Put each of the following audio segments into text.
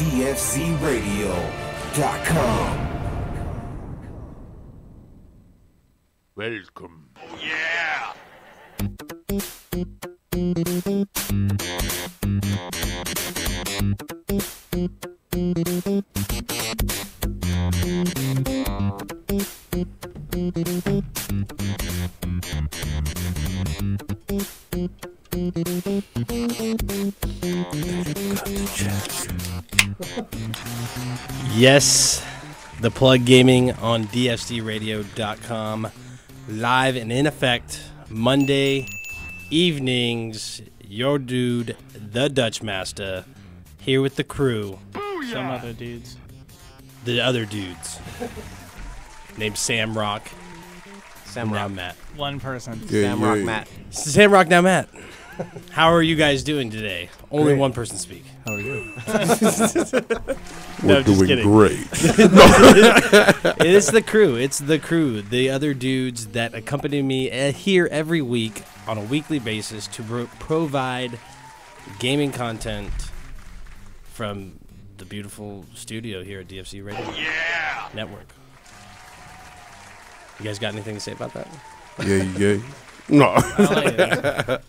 dfzradio.com. Welcome. Oh, Yeah! Yes, the plug gaming on dfzradio.com. Live and in effect Monday evenings. Your dude, the Dutch Master, here with the crew, Some other dudes. the other dudes, named Sam Rock. Sam now Rock. Matt. One person. Sam Rock Matt. Sam Rock, now Matt. How are you guys doing today? Only one person speak. How are you? No, We're just doing kidding. great. it's the crew. It's the crew. The other dudes that accompany me uh, here every week on a weekly basis to pro- provide gaming content from the beautiful studio here at DFZ Radio Yeah! Network. You guys got anything to say about that? yeah, yeah. No. I like it.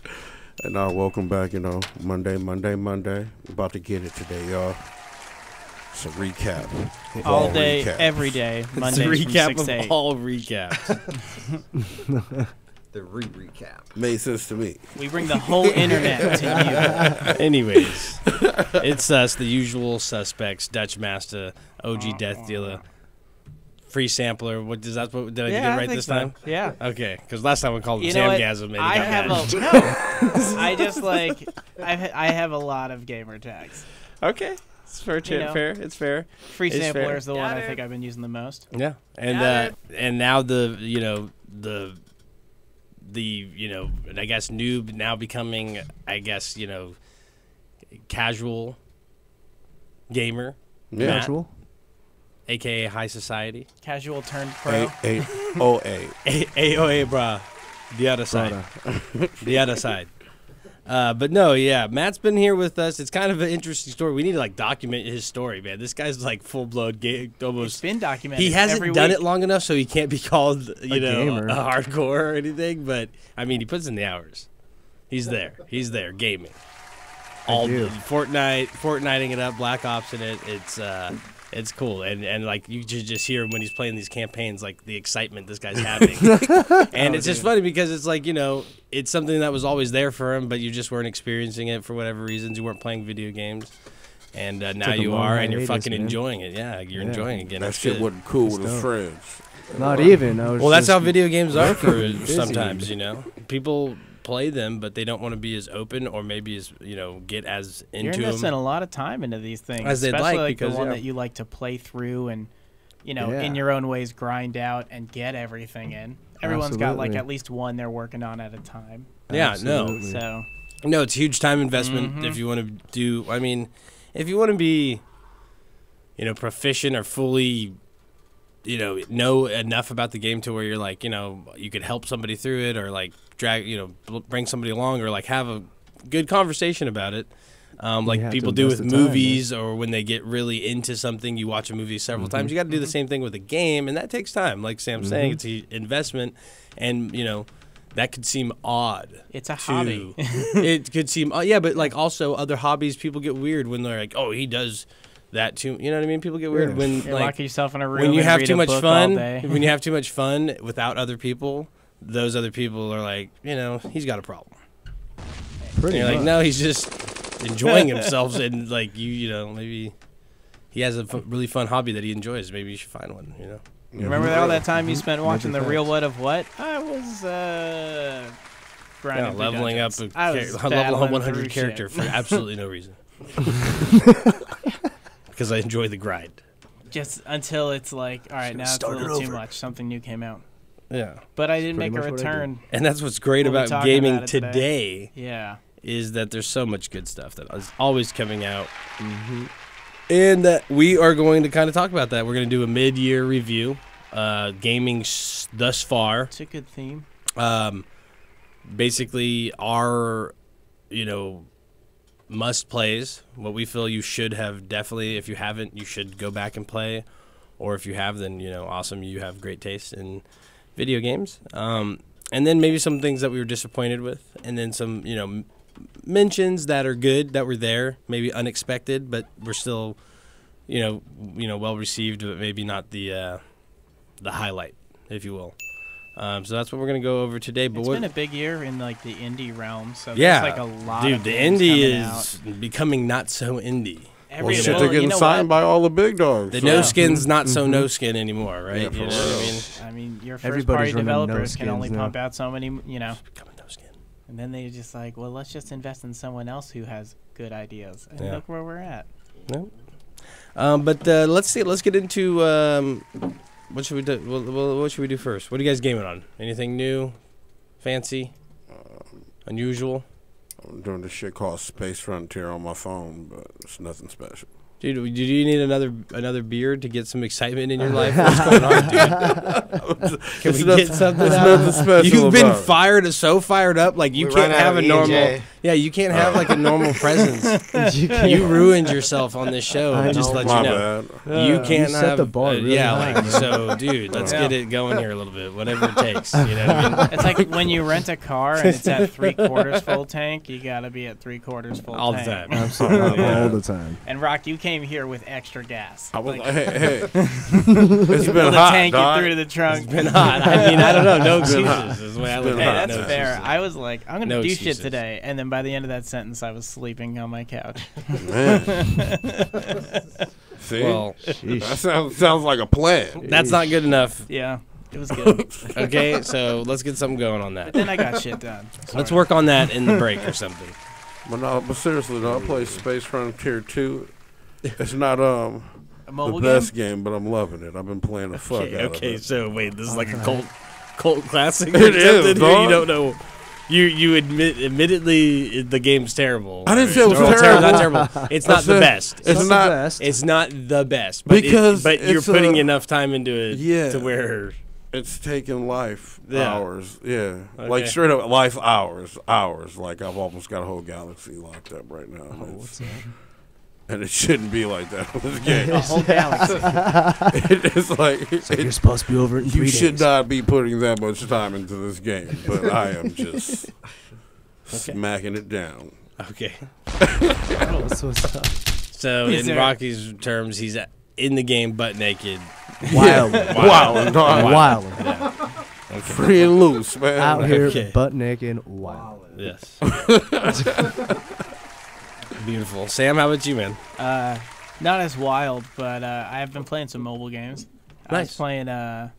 And uh, welcome back, you know, Monday, Monday, Monday. We're about to get it today, y'all. It's a recap. of All day, recaps. every day. It's a recap from 6 of 8. all recaps. The re recap. Made sense to me. We bring the whole internet to you. Anyways, it's us, the usual suspects: Dutch Master, OG Death Dealer, Free Sampler. What does that? What, did I you. get it right I this so. time? Yeah. Okay, because last time we called him You know what? Samgasm, I have mad. a no. I just like I ha- I have a lot of gamer tags. Okay, it's fair. You know. fair. It's fair. Free It's sampler fair. is the one I think I've been using the most. Yeah, and Got uh, and now the you know the the you know I guess noob now becoming I guess you know casual gamer, Yeah. Matt, Casual? Aka high society. Casual turned pro. A A O A. A- AOA, brah. The other side. the other side. Uh, but no, yeah, Matt's been here with us. It's kind of an interesting story. We need to like document his story, man. This guy's like full blown ga- It's almost. been documented. He hasn't every done week. it long enough, so he can't be called, you A know, gamer. a hardcore or anything. But I mean, he puts in the hours. He's there. He's there gaming. All do. Fortnite, Fortniting it up, Black Ops in it. It's uh, it's cool, and and like you just just hear when he's playing these campaigns, like the excitement this guy's having, and it's just funny because it's like you know it's something that was always there for him, but you just weren't experiencing it for whatever reasons. You weren't playing video games, and uh, now you are, and you're fucking man. enjoying it. Yeah, you're Yeah. enjoying it again. That shit wasn't cool with his dope. friends. Not even. I was Well, that's how video games are for sometimes. You know, people play them, but they don't want to be as open or maybe as you know get as into. You're into investing them. a lot of time into these things, As they'd especially like, like, because, the one yeah. that you like to play through and, you know, in your own ways, grind out and get everything in. Everyone's got like at least one they're working on at a time. Yeah, no, So no, it's huge time investment Mhm. if you want to do. I mean, if you want to be, you know, proficient or fully, you know, know enough about the game to where you're like, you know, you could help somebody through it or like drag, you know, bring somebody along or like have a good conversation about it. Um, like people do with invest time, movies or when they get really into something, you watch a movie several Mm-hmm. times. You got to do the same thing with a game, and that takes time. Like Sam's saying, it's an investment, and you know that could seem odd it's a to- hobby. it could seem, uh, yeah, but like also other hobbies, people get weird when they're like, oh, he does that too. You know what I mean? People get weird Yeah. when you like lock yourself in a room when you and have read too much fun. when you have too much fun without other people, those other people are like, you know, he's got a problem. Pretty And you're like, much. no, he's just enjoying himself, and like you, you know, maybe he has a f- really fun hobby that he enjoys. Maybe you should find one. You know. Remember all that time you spent watching the Major real facts. what of what? I was uh grinding Yeah, leveling up dungeons. a I char- level 100 character shit. for absolutely no reason. Because I enjoy the grind. just until it's like, all right, now it's a start it little too much. Something new came out, Yeah. but I didn't make a much what I do. return. And that's what's great We'll about gaming about today. today. Yeah, is that there's so much good stuff that is always coming out. Mm-hmm. And that we are going to kind of talk about that. We're going to do a mid year review, uh, gaming s- thus far. it's a good theme. Um, basically, our, you know, must plays. What we feel you should have definitely. If you haven't, you should go back and play. Or if you have, then you know, awesome. You have great taste in video games. Um, and then maybe some things that we were disappointed with, and then some you know mentions that are good that were there, maybe unexpected, but we're still you know you know well received, but maybe not the uh, the highlight, if you will. Um, so that's what we're gonna go over today. But It's what, been a big year in like the indie realm, so yeah, like a lot. dude, of the indie coming is becoming not so indie. Out. Well, shit, well, they're you getting know signed what? by all the big dogs. The so- no skin's not so no skin anymore, right? Yeah, for you know what I mean? I mean, your first Everybody's party running developers can only skins now. pump out so many, you know. Becoming no skin. And then they're just like, well, let's just invest in someone else who has good ideas. And Yeah. look where we're at. No. Um, but uh, let's see. Let's get into um, what should we do? Well, well, what should we do first? What are you guys gaming on? Anything new, fancy, um, unusual? I'm doing this shit called Space Frontier on my phone, but it's nothing special. Dude, do you need another another beard to get some excitement in your life? What's going on, dude? Can It's we nothing- get something it's out? nothing special You've been about it. fired, so fired up, like you We can't have a of normal. E&J. Yeah, you can't have like a normal presence. you. You ruined yourself on this show. I just know. let My you know. bad. You can't you set have the bar uh, really yeah, high, like so, dude. Let's Yeah. get it going here a little bit. Whatever it takes. You know what I mean? It's like when you rent a car and it's at three quarters full tank, you gotta be at three quarters full All the time. Absolutely, Yeah. all the time. And Rock, you came here with extra gas. I was Like, like, hey, hey. it's been pull the hot, tank dog. and threw to the trunk. It's been hot. I mean, I don't know. No It's been excuses. Is the way I It's look Hey, at it. that's No fair. I was like, I'm gonna do shit today, and then by the end of that sentence, I was sleeping on my couch. Man. See? Well, that sounds, sounds like a plan. that's not good enough. yeah, it was good. Okay, so let's get something going on that. then I got shit done. Let's Sorta. work on that in the break or something. But no, but seriously, no, I play Space Frontier 2. It's not um A the mobile game. best game, but I'm loving it. I've been playing the fuck Okay, out okay. of it. So wait, this is like a cult, cult classic. It or is, something here? dog. You don't know. You you admit admittedly the game's terrible. I didn't say it was Or ter- terrible. Not terrible. It's I not the best. It's the not- best. It's not the best, but it- Because but you're putting a- enough time into it Yeah. to where It's taking life Yeah. hours. Yeah. Okay. Like straight up life hours. Hours. Like I've almost got a whole galaxy locked up right now. Oh, what's that? And it shouldn't be like that with this game. A whole galaxy. it is like So it- you're supposed to be over it in you three should days. not be putting that much time into this game, but I am just smacking it down. okay. Oh, what's- what's up? So Is in there- Rocky's terms, he's in the game butt naked. Wild, Wow, dog. wild, free and loose, man. out here, Okay. butt naked, wild. Yes. Beautiful. Sam, how about you, man? Uh, not as wild, but uh, I have been playing some mobile games. I was Nice. playing. Uh,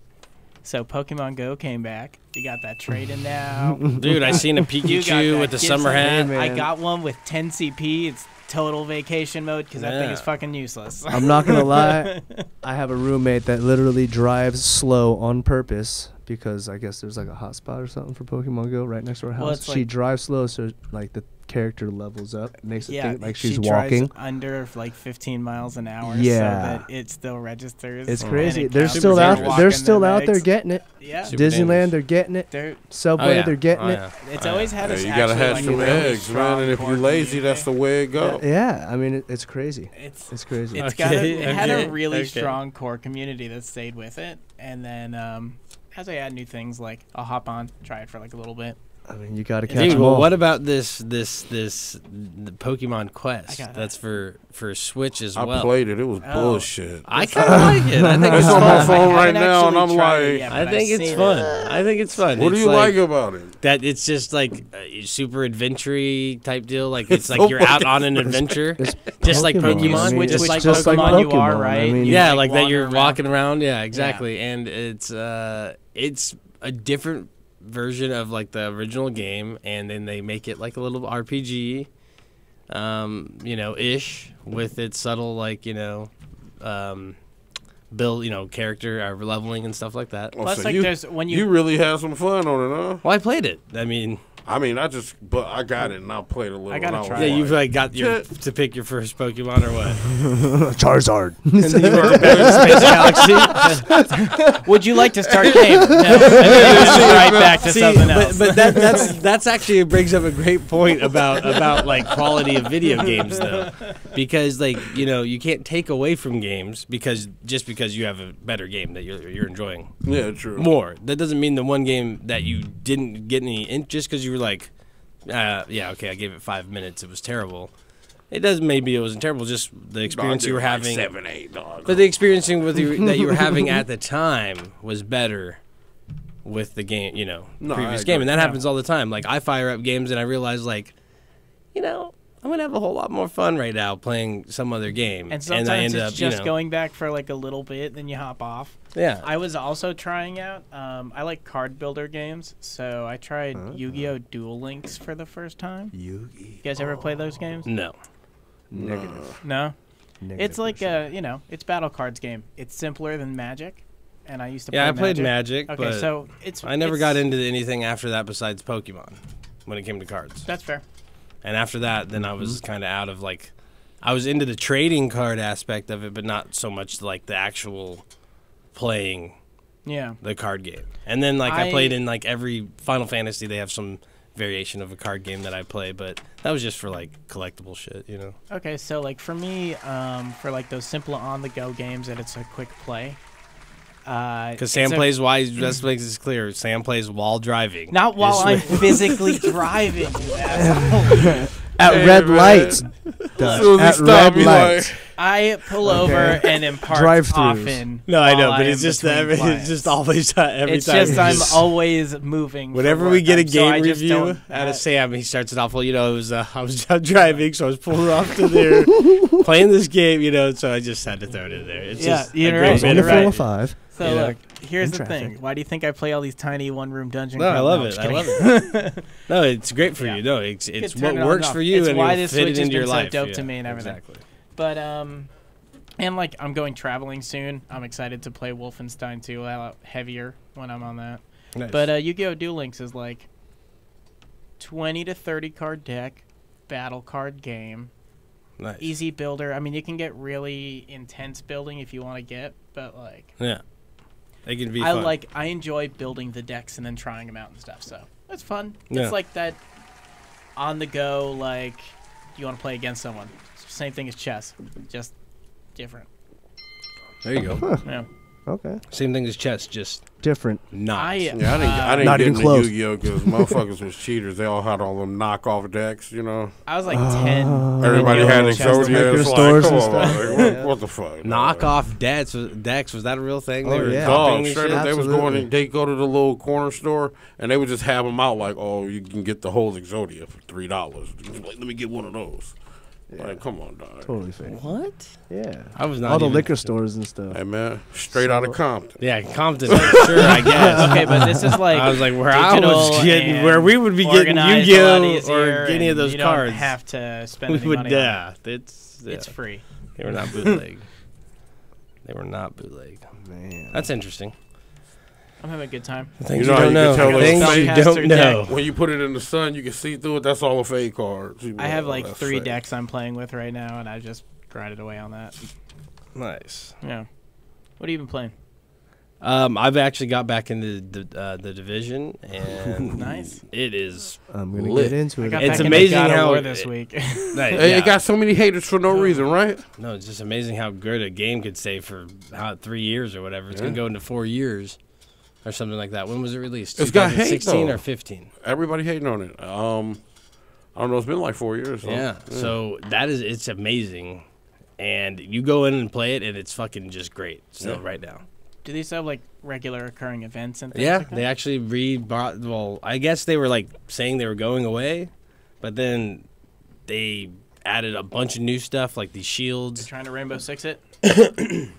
so Pokemon Go came back. You got that trade in now. Dude, I seen a You got Pikachu with the Gibson. summer hat. man. I got one with 10 CP. It's total vacation mode because that thing is fucking useless. I'm not gonna lie. I have a roommate that literally drives slow on purpose because I guess there's like a hotspot or something for Pokemon Go right next to her house. Well, she like- drives slow, so like the character levels up, makes it think like she's drives walking. under like 15 miles an hour, Yeah. so that it still registers. It's crazy. it They're still out. They're still their out there getting it. Yeah, Super Disneyland, dangerous. they're getting it. they're, Subway, Oh, yeah. they're getting Oh, it. it's Oh, always yeah. had Yeah, us you gotta actually, have some a eggs, man. strong And if core you're lazy, community. that's the way it goes. Yeah, I mean it, it's crazy. It's It's crazy. it's got a, it had a really okay. strong core community that stayed with it, and then um, as I add new things, like I'll hop on, try it for like a little bit. I mean, you gotta catch Dude, them well, all. what about this this this the Pokemon Quest? That's for for Switch as I well. I played it. It was Oh. bullshit. I kind of like it. I think It's it's on my fun. phone I right now, and I'm like, yet, I think I've it's fun. it. I think it's fun. what do you like about it? that? It's just like a super adventure type deal. Like it's, It's like so you're out on an adventure. Just like Pokemon. Pokemon, I mean, which- it's which just like Pokemon you are, right? I mean, yeah, like like that you're walking around. Yeah, exactly. And it's uh, it's a different version of like the original game, and then they make it like a little RPG, um, you know, ish with its subtle like you know, um, build, you know, character uh, leveling and stuff like that. Oh, Plus, so like, you, there's when you you, really had some fun on it, huh? Well, I played it. I mean, I mean, I just, but I got it and I played a little. I gotta and try yeah, you've like, like got your to pick your first Pokemon or what? Charizard. and then you were Space Galaxy. would you like to start game? No, and then right back to See, something but, else. but that, that's that's actually brings up a great point about about like quality of video games though, because like you know you can't take away from games because just because you have a better game that you're you're enjoying Yeah, true. more. That doesn't mean the one game that you didn't get any in just because you were like, uh, yeah, okay, I gave it five minutes, it was terrible. It doesn't maybe it wasn't terrible, just the experience you were having. seven, eight, dog. But the experiencing with you, that you were having at the time was better with the game, you know, No, previous game, and that Yeah. happens all the time. Like I fire up games and I realize, like, you know, I'm gonna have a whole lot more fun right now playing some other game, and sometimes I end it's up, just you know, going back for like a little bit, then you hop off. Yeah. I was also trying out. Um, I like card builder games, so I tried Yu-Gi-Oh! Duel Links for the first time. Yu-Gi-Oh! You guys ever play those games? no, Negative. No. Negative It's like percent. a you know, it's battle cards game. It's simpler than Magic, and I used to. yeah, I play played Magic, Okay, but so it's. I never it's- got into anything after that besides Pokemon when it came to cards. That's fair. And after that, then I Mm-hmm. was kind of out of like, I was into the trading card aspect of it, but not so much like the actual playing Yeah. the card game. And then like I, played in like every Final Fantasy, they have some variation of a card game that I play, but that was just for like collectible shit, you know. Okay, so like for me, um, for like those simple on-the-go games that it's a quick play. Uh, Because Sam it's a- plays why just makes this clear. Sam plays while driving. Not while I'm physically driving. you asshole. at Hey, red man. lights. As soon at as red lights. like, I pull over and am parked Drive-thrus. often. No, I know, but am it's just between that it's just always uh, every It's time. It's just I'm just- always moving. Whenever we get a I'm- so game review out ha- of Sam, he starts it off. Well, you know, it was uh, I was driving, so I was pulling off to there, playing this game, you know. So I just had to throw it in there. It's Yeah, just you're a right, great It's bit on you're the of right. four or five. So you know, look, here's the thing. Why do you think I play all these tiny one-room dungeon? No, I love I'm it. I love it. No, it's great for Yeah. you. No, it's it's what it works for you, It's and why this fit Switch into your so life. dope yeah, to me and everything. Exactly. But um, and like I'm going traveling soon. I'm excited to play Wolfenstein 2 a lot heavier when I'm on that. Nice. But uh, Yu-Gi-Oh! Duel Links is like 20 to 30 card deck, battle card game, nice. easy builder. I mean, you can get really intense building if you want to get, but like Yeah, they can be. I fun. like I enjoy building the decks and then trying them out and stuff. So it's fun. Yeah. It's like that on the go. Like you want to play against someone. Same thing as chess, just different. There you go. Yeah. Okay. Same thing as chess, just Different. not. I yeah, I didn't, I uh, didn't Not get even into close. Yu-Gi-Oh because motherfuckers was cheaters. They all had all them knockoff decks, you know. I was like ten. Everybody Yu-Gi-Oh! had chess Exodia. maker It's like, stores come and on, stuff. like, what, what the fuck? Knock off decks. Decks was that a real thing? They Oh, were yeah. copying Dog, straight shit? up, they was going. Absolutely. In, they go to the little corner store and they would just have them out like, "Oh, you can get the whole Exodia for three dollars. Like, let me get one of those." Like, come on, dog. Totally fake. What? Yeah. I was not All the even- liquor stores and stuff. Hey man, straight out of Compton. Yeah, Compton. I'm sure, I guess. Okay, but this is like I was like, where I digital was getting, and where we would be getting organized a lot Yu-Gi-Oh easier, or any of and those you cards. Don't have to spend we any would, money. on it. yeah, it's yeah. It's free. They were not bootleg. they were not bootleg. Man. That's interesting. I'm having a good time. Things know you don't you know. tell those Things you don't know. When you put it in the sun, you can see through it. That's all a fake card. You I have like three fake. decks I'm playing with right now, and I just grinded away on that. Nice. Yeah. What have you been playing? Um, I've actually got back into the uh, the division, and Nice. it is. I'm gonna Lit. get into I it. got It's back into amazing God of how War it- this week. Nice. Hey, yeah. It got so many haters for no reason, right? no, it's just amazing how good a game could stay for how three years or whatever. It's Yeah. gonna go into four years or something like that. When was it released? It's got hate, 2016 though. or 15? Everybody hating on it. Um, I don't know. It's been like four years. So, Yeah. So that is it's amazing, and you go in and play it, and it's fucking just great. Still, Yeah. right now. Do these have like regular occurring events and things? Yeah, like that? they actually rebought. Well, I guess they were like saying they were going away, but then they added a bunch of new stuff like these They're shields. trying to Rainbow Six it.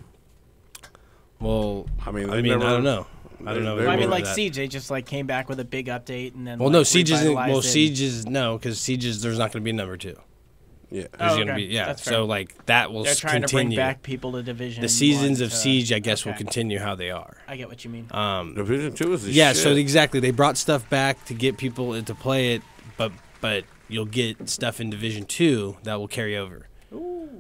Well, I mean, I mean, never, I don't know. I don't know. Well, I mean, like that. Siege, they just like came back with a big update and then. Well, like, no, Siege isn't. Well, revitalized it. Siege is no, because Siege is there's not going to be a number two. Yeah. There's Oh, gonna be yeah. So like that will They're s- trying to continue. bring back people to Division. the seasons one of to- Siege, I guess, will continue how they are. I get what you mean. Um, Division two is the yeah. shit. So exactly, they brought stuff back to get people to play it, but but you'll get stuff in Division Two that will carry over.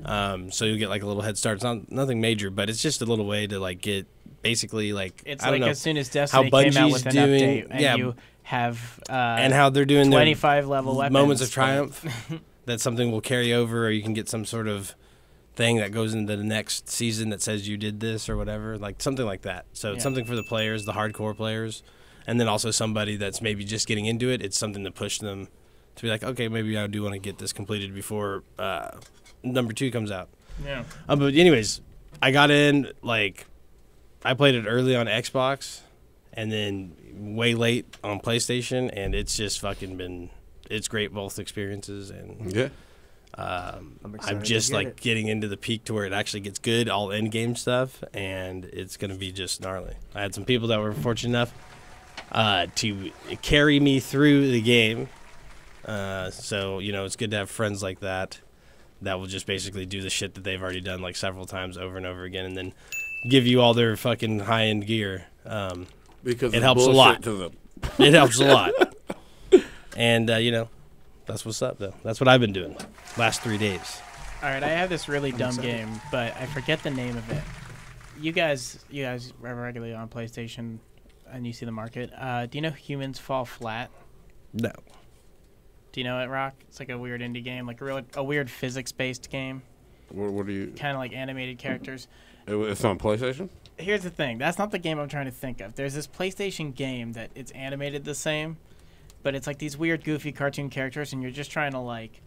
Um, so you'll get like a little head start. It's not nothing major, but it's just a little way to like get basically like It's I don't like know as soon as Destiny came Bungie's out with an doing- update, and yeah. you have uh, and how they're doing their 25 level weapons. moments of triumph that something will carry over or you can get some sort of thing that goes into the next season that says you did this or whatever like something like that so it's something for the players the hardcore players and then also somebody that's maybe just getting into it it's something to push them to be like okay maybe i do want to get this completed before uh, number two comes out Yeah. uh, but anyways i got in like i played it early on xbox and then way late on playstation and it's just fucking been it's great both experiences and Yeah. I'm, i'm just get like it. getting into the peak to where it actually gets good all end game stuff and it's gonna be just gnarly i had some people that were fortunate enough uh, to carry me through the game uh, so you know it's good to have friends like that that will just basically do the shit that they've already done like several times over and over again and then give you all their fucking high end gear um, Because It helps a lot. To the, it helps a lot. And uh, you know, that's what's up though. That's what I've been doing last three days. All right, I have this really dumb game, but I forget the name of it. You guys, you guys are regularly on PlayStation, and you see the market. Uh, do you know Humans Fall Flat? No. Do you know it, Rock? It's like a weird indie game, like a real, a weird physics-based game, what, what do you? kind of like animated characters. It- It's on PlayStation. Here's the thing. That's not the game I'm trying to think of. There's this PlayStation game that it's animated the same, but it's like these weird, goofy cartoon characters, and you're just trying to like,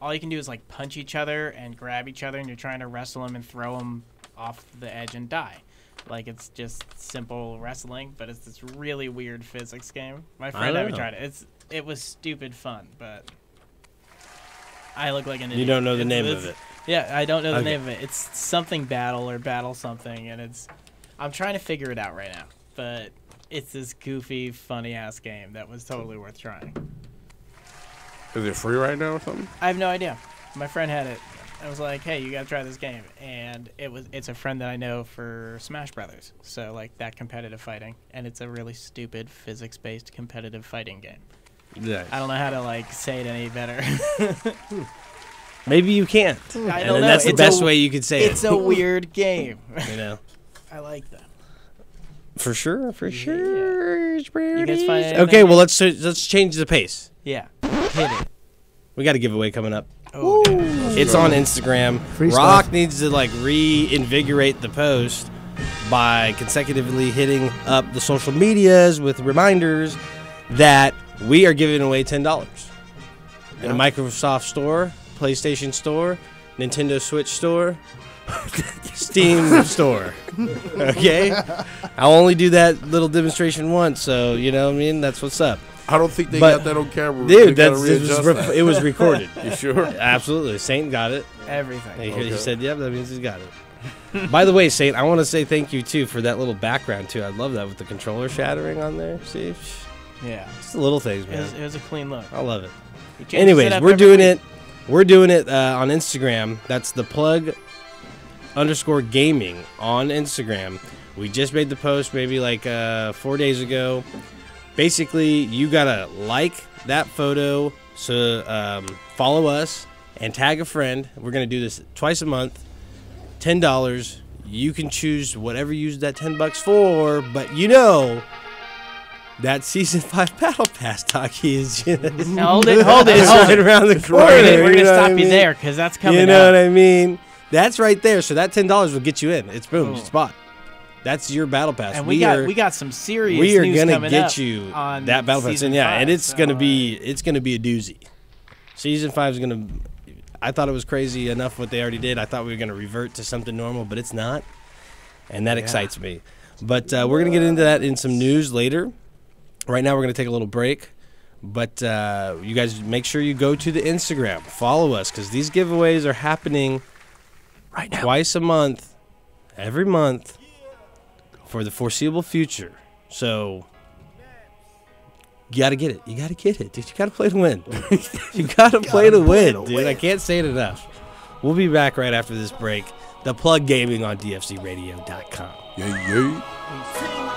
all you can do is like punch each other and grab each other, and you're trying to wrestle them and throw them off the edge and die. Like it's just simple wrestling, but it's this really weird physics game. My friend don't ever tried it. It's it was stupid fun, but I look like an idiot. You don't know the It's- name it's- of it. Yeah, I don't know the Okay. name of it. It's something battle or battle something, and it's. I'm trying to figure it out right now, but it's this goofy, funny ass game that was totally worth trying. Is it free right now or something? I have no idea. My friend had it. I was like, "Hey, you gotta try this game," and it was. It's a friend that I know for Smash Brothers, so like that competitive fighting, and it's a really stupid physics-based competitive fighting game. Yeah. I don't know how to like say it any better. Hmm. Maybe you can't. I and don't then know. that's the It's best a- way you could say it's it. It's a weird game. you know. I like that. For sure, for Yeah. sure. You guys Okay, well let's let's change the pace. Yeah, hit it. We got a giveaway coming up. Oh, damn. It's on Instagram. Free Rock stuff. needs to like reinvigorate the post by consecutively hitting up the social medias with reminders that we are giving away ten dollars in a Microsoft store, PlayStation store, Nintendo Switch store, Steam store. Okay, I'll only do that little demonstration once, so you know what I mean. That's what's up, I don't think they But- got that on camera. Dude. That's it was, re- that. it was recorded. You sure? Absolutely, Saint got it. Everything. He, he said, "Yep, that means he's got it." By the way, Saint, I want to say thank you too for that little background too. I love that with the controller shattering on there. See, Yeah. just the little things, It man. was, it was a clean look. I love it. He it Anyways, we're doing week. it. We're doing it uh, on Instagram. That's the plug underscore gaming on Instagram. We just made the post maybe like uh, four days ago. Basically, you gotta like that photo, so um, follow us and tag a friend. We're gonna do this twice a month. Ten dollars. You can choose whatever you use that ten bucks for, but you know that season five battle pass talkie is just Hold it, hold it, hold right it. around the corner. We're gonna, we're gonna stop you mean? there because that's coming You know up. what I mean? That's right there. So that ten dollars will get you in. It's boom, Cool. spot. That's your battle pass. and we, got are, we got some serious we are gonna get you on that battle pass, and yeah, five, and it's so, gonna uh, be it's gonna be a doozy. Season five is gonna. I thought it was crazy enough what they already did. I thought we were gonna revert to something normal, but it's not, and that excites me. But uh, we're gonna get into that in some news later. Right now, we're gonna take a little break. But uh, you guys make sure you go to the Instagram, follow us, because these giveaways are happening Right now. twice a month, every month, for the foreseeable future. So You gotta get it. You gotta get it, dude. You gotta play to win. you gotta play to win, dude. I can't say it enough. We'll be back right after this break. The Plug Gaming on DFZRadio.com. Yeah, yeah.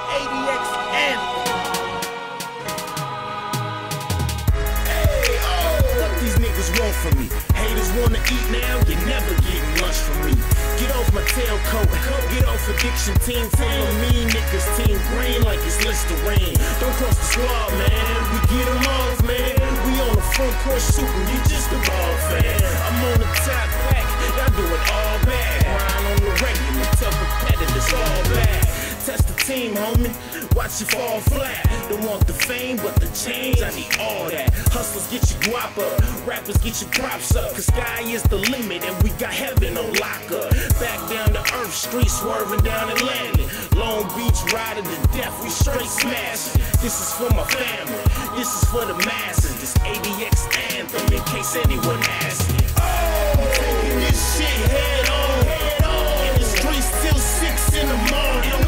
From me? Haters wanna eat now, you never getting lunch from me. Get off my tailcoat, get off addiction team. Follow me, niggas team green like it's Listerine. Don't cross the squad, man. We get 'em off, man. We on the front court shooting, you just a ball fan. I'm on the top back, y'all do it all bad. Grind on the regular, tell competitors all bad. Test the team, homie. Watch you fall flat. Don't want the fame, but the change. I need all that. Hustlers get your guap up. Rappers get your props up. Cause sky is the limit, and we got heaven on lockup. Back down to earth, street swerving down Atlantic. Long Beach riding to death, we straight smashing. This is for my family. This is for the masses. This ADX anthem, in case anyone asks. Oh, taking this shit head on. Head on. The streets till six in the morning.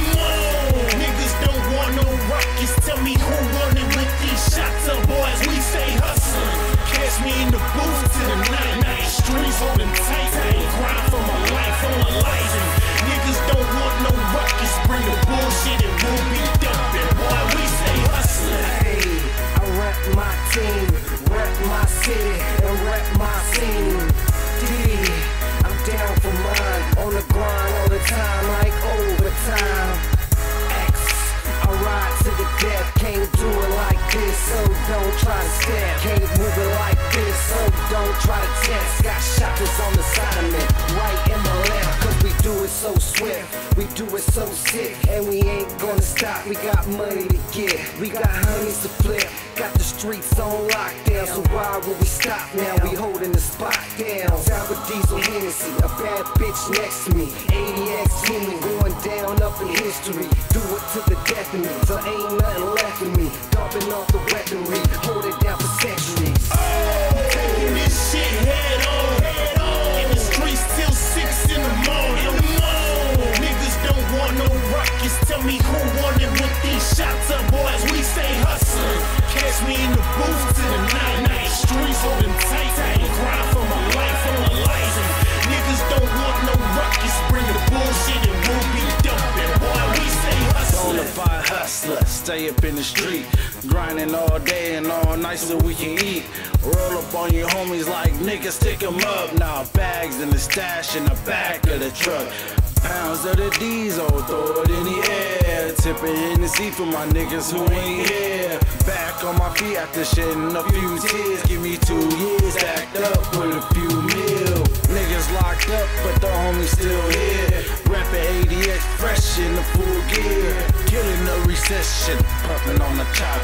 Holding tight. for my life on. Niggas don't want no rockets. Bring the bullshit and we'll be dumping. We say hustling. Hey, I rep my team, rep my city, and rep my scene. D, I'm down for mine, on the grind all the time, like overtime. Death, can't do it like this, so don't try to step. Can't move it like this, so don't try to test. Got shotters on the side of me, right in my left, do it so swift, we do it so sick, and we ain't gonna stop. We got money to get, we got honeys to flip, got the streets on lockdown. So why would we stop now? We holding the spot down. Sour diesel Hennessy, a bad bitch next to me. ADX human going down up in history. Do it to the death of me, so ain't nothing left of me. Dumping off the weaponry, hold it down for centuries. Grinding all day and all night so we can eat. Roll up on your homies like niggas, stick 'em up. Now bags in the stash in the back of the truck. Pounds of the diesel, throw it in the air. Tipping in the seat for my niggas who ain't here. Back on my feet after shedding a few tears. Give me two years, stacked up with a few mil. Niggas locked up, but the homies still here. Rapping ADX fresh in the full gear. Killing the recession, pumping on the top.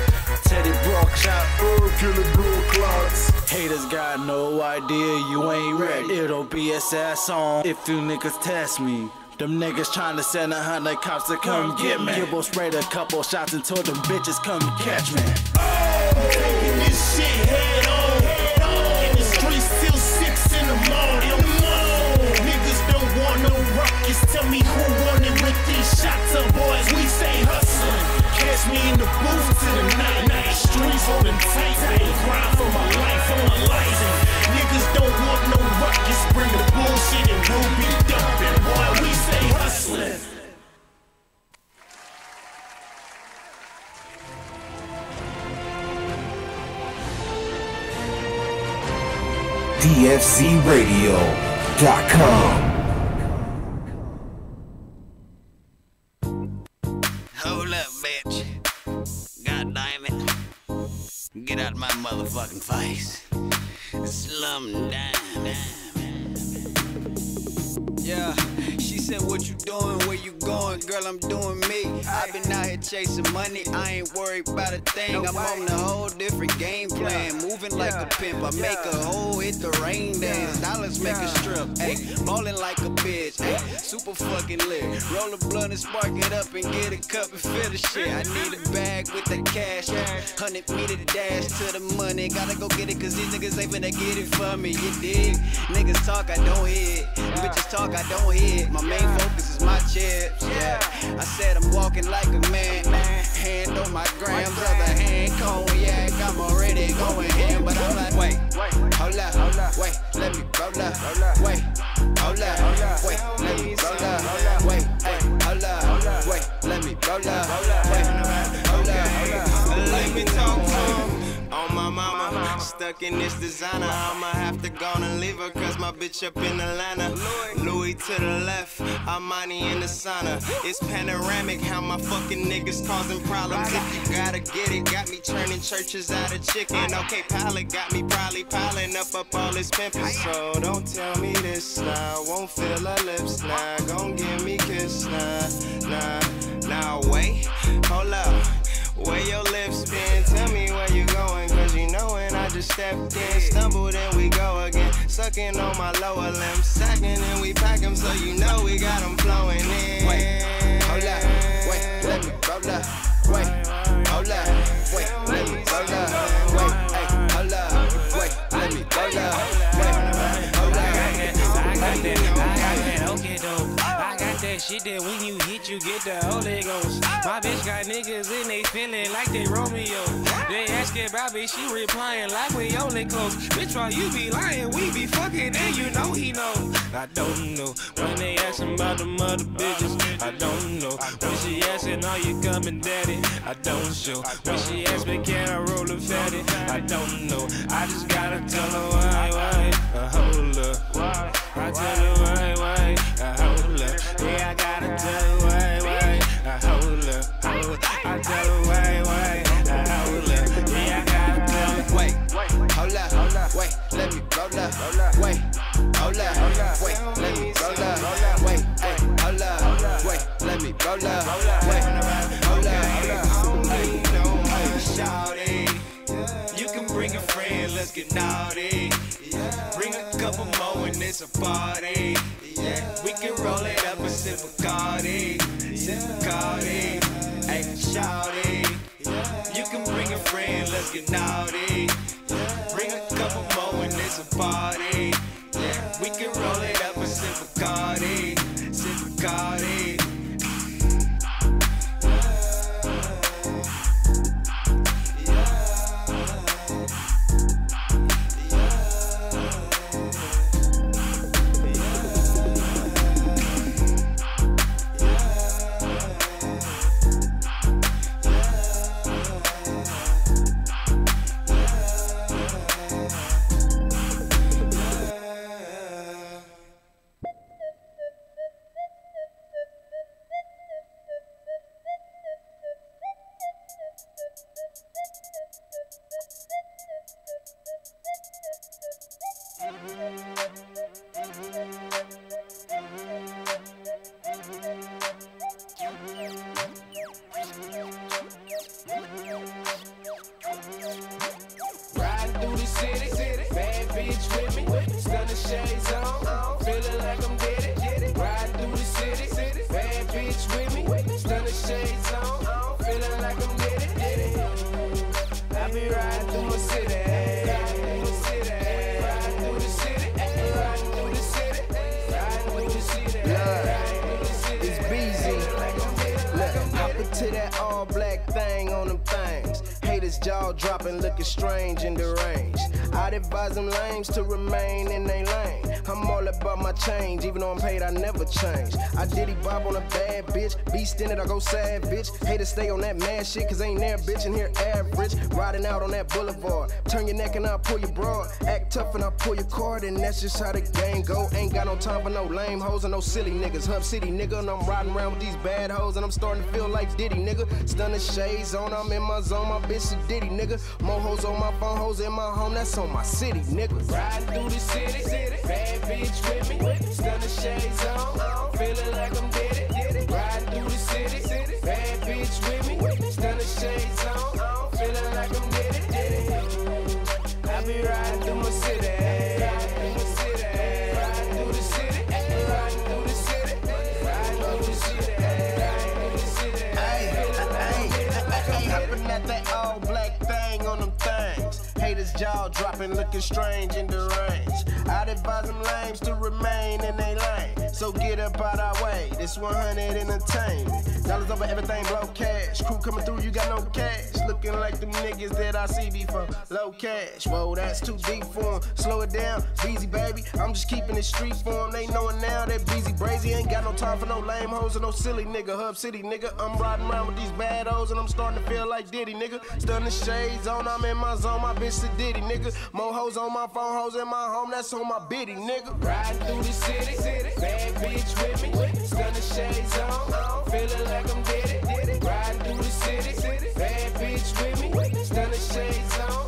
Teddy Brock shot, Earl killing blue clocks. Haters got no idea you ain't ready. It'll be a sad song if you niggas test me. Them niggas trying to send a hundred cops to come get me. Gibbo sprayed a couple shots and told them bitches come catch me. Taking me who wanted with these shots boys. We hustling. Catch me in the booth to the night night. Streets holding tight. tight. Grind for my life on a license. Niggas don't want no rockets. Bring the bullshit and we'll be dumping. Boy, we hustling. DFZRadio.com. out my motherfucking face. Slum down. Yeah, said, What you doing? Where you going? Girl, I'm doing me. I've been out here chasing money. I ain't worried about a thing. I'm on a whole different game plan. Moving like a pimp. I make a hole, hit the rain dance. Dollars make a strip. Hey, ballin' like a bitch. Ay, super fucking lit. Roll a blunt and spark it up and get a cup and fill the shit. I need a bag with the cash. 100 meter dash to the money. Gotta go get it, cause these niggas ain't finna get it for me. You dig? Niggas talk, I don't hear it. Bitches talk, I don't hear it. My main focus is my chips. Yeah. I said I'm walking like a man. Hand on my gram, other hand cognac. I'm already going in, but I'm like, wait, hold up, wait, let me roll up, wait, hold up, wait, let me roll up, wait, hold up, wait, let me roll up. Stuck in this designer. I'ma have to go and leave her, cause my bitch up in Atlanta. Louis to the left, Armani in the sauna. It's panoramic how my fucking niggas causing problems. If you gotta get it, got me turning churches out of chicken. Okay, pilot got me probably piling up up all this pimping. So don't tell me this now, won't feel her lips now. Gon' give me kiss now, nah, nah, wait, hold up. Where your lips been? Tell me where you going, cause you know when Just stepped in, stumbled and we go again. Sucking on my lower limbs, sacking and we pack 'em, so you know we got 'em flowing in. Wait, hold up, wait, let me roll up. Wait, hold up, wait, shit that when you hit, you get the Holy Ghost. My bitch got niggas and they feeling like they Romeo. They asking about me, she replying like we only close. Bitch, while you be lying, we be fucking, and you know he know. I don't know when they asking about the mother bitches. I don't know when she asking, are you coming, daddy? I don't show. When she ask me, can I roll a fatty? I don't know. I just gotta tell her why, why. Uh, hold up. I tell her why, why. Uh, hold. Yeah, I gotta tell her why, why. Uh, hold up. Hold up. I tell her why, why. Uh, hold up. Yeah, I gotta tell her. Wait, hold up, wait, let me roll up. Wait, hold up, wait, let me roll up. Wait, hey, hold up, wait, let me roll up. Wait, hold up, Shawty, you can bring a friend, let's get naughty. Bring a couple more and it's a party. Let's get naughty. Strange and deranged. I'd advise them lames to remain in their lane. I'm all about my change, even though I'm paid, I never change. I diddy bob on a bad bitch, beast in it, I go savage. Haters stay on that mad shit, cause ain't there bitch in here average. Riding out on that boulevard, turn your neck and I'll pull your broad. Act tough and I'll pull your card, and that's just how the game go. Ain't got no time for no lame hoes and no silly niggas. Hub City nigga, and I'm riding around with these bad hoes, and I'm starting to feel like Diddy nigga. Stunning shades on, I'm in my zone, my bitch is Diddy nigga. More hoes on my phone, hoes in my home, that's on my city nigga. Riding through the city, bad bitch with me, stunning shades on, feeling like I'm dead. Riding through the city, bad bitch with me, shades on, feeling like I'm dead. I be riding through my city, Haters jaw dropping, looking strange and deranged. I'd advise them lames to remain in their lane. So get up out our way. This 100 entertainment. Dollars over everything, blow cash. Crew coming through, you got no cash. Looking like them niggas that I see before. Low cash, whoa, that's too deep for 'em. Slow it down, Beezy baby. I'm just keeping it street for 'em. They knowin' now that Beezy Brazy ain't got no time for no lame hoes or no silly nigga. Hub City nigga, I'm riding around with these bad hoes and I'm starting to feel like Diddy nigga. Stunning shades on, I'm in my zone, my bitch a Diddy nigga. More hoes on my phone, hoes in my home, that's on my biddy nigga. Riding through the city, bad bitch with me, stunning shades on, feeling like I'm it. Riding through the city, bad bitch with me, stunning shades on,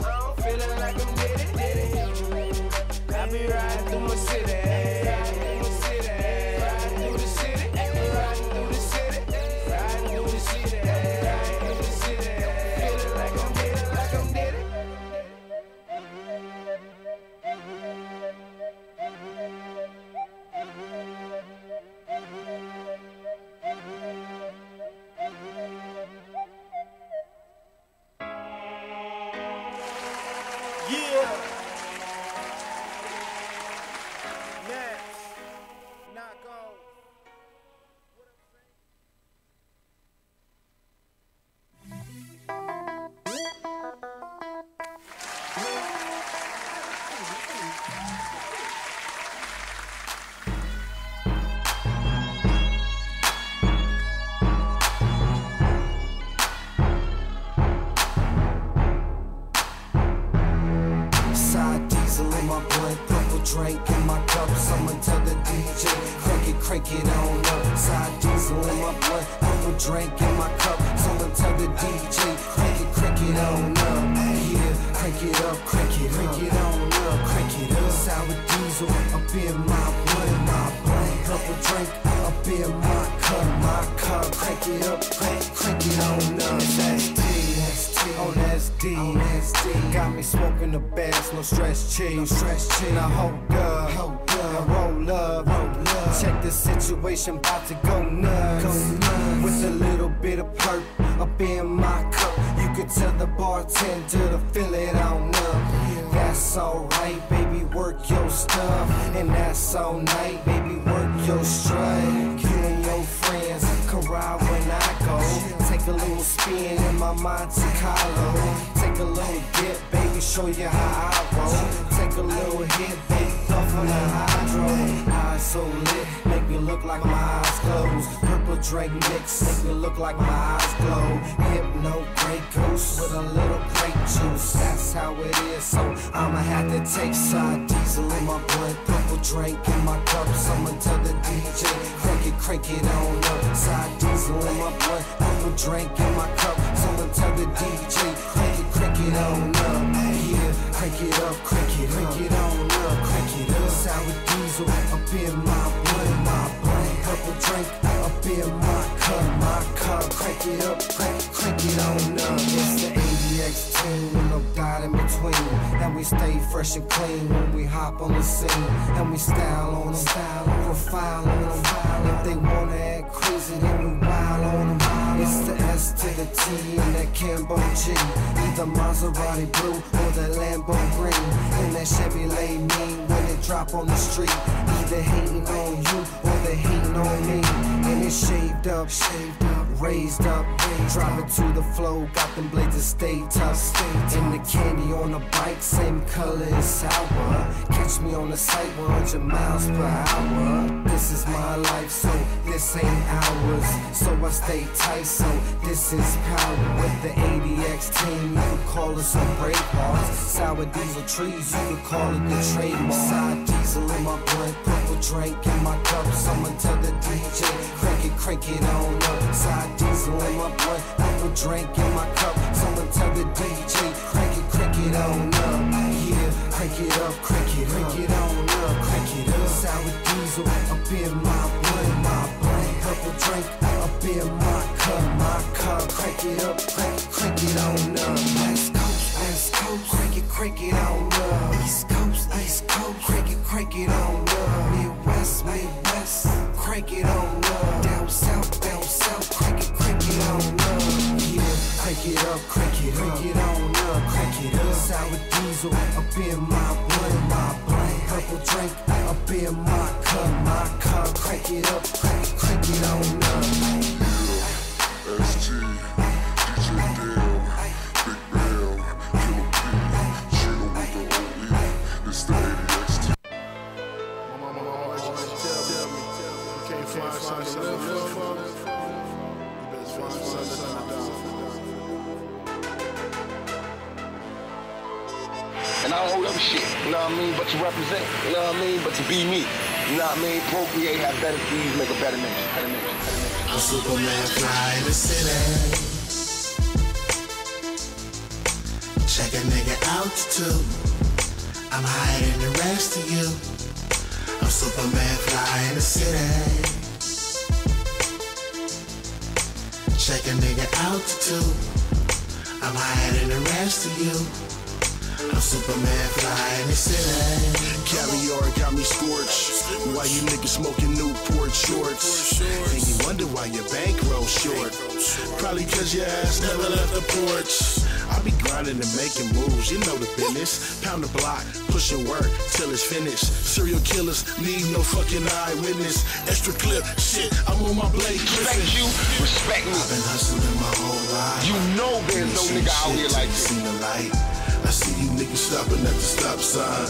To the T and that Cambo. Either Maserati blue or the Lambo green. And that Chevrolet mean when it drop on the street. Either hating on you or they hating on me. And it's shaved up, shaved up, raised up. It to the flow, got them blades to stay tough. In the candy on the bike, same color as sour. Catch me on the site 100 miles per hour. This is my life, so this ain't ours. So I stay tight, so this is power. With the ADX team, you could call us a brave hearts. Sour diesel trees, you could call it the trademark. Side diesel in my blood, purple drink in my cup. Someone tell the DJ, crank it, crank it on up. Side diesel in my blood, purple drink in my cup. Someone tell the DJ, crank it, crank it on up. Yeah, crank it up, crank it, crank it on up, crank it up. Sour diesel up in my blood, my blood. Purple drink up in my cup, my cup. Crank it up, crank, crank it on up. West Coast, crank it, crank it on up. East Coast, East Coast, crank it, crank it on up. Midwest, Midwest, crank it on up. Down south, down south, crank it, crank it on up. Yeah, crank it up, crank it, crank it on up, crank it up. Sour diesel up in my blood, my blood. Purple drink Up in my car, my car, crank it up, crank, crank it on up. ST, And I don't shit, you know what I mean, but to represent, you know what I mean, but to be me. You know what I mean? Procreate, have better seeds, make a better nation. Better nation. Better nation. I'm Superman fly the city. Check a nigga altitude. I'm higher than the rest of you. I'm Superman fly in the city. Check a nigga altitude. I'm higher than the rest of you. I'm Superman fly in the city. Caviar got me scorched. Why you niggas smoking Newport shorts? And you wonder why your bankroll short. Probably cause your ass never left the porch. I be grinding and making moves, you know the business. Pound the block, pushing work till it's finished. Serial killers need no fucking eyewitness. Extra clip, shit, I'm on my blade. Respect you, respect me. I've been hustling my whole life. You know there's no nigga out here like this. I see you niggas stopping at the stop sign.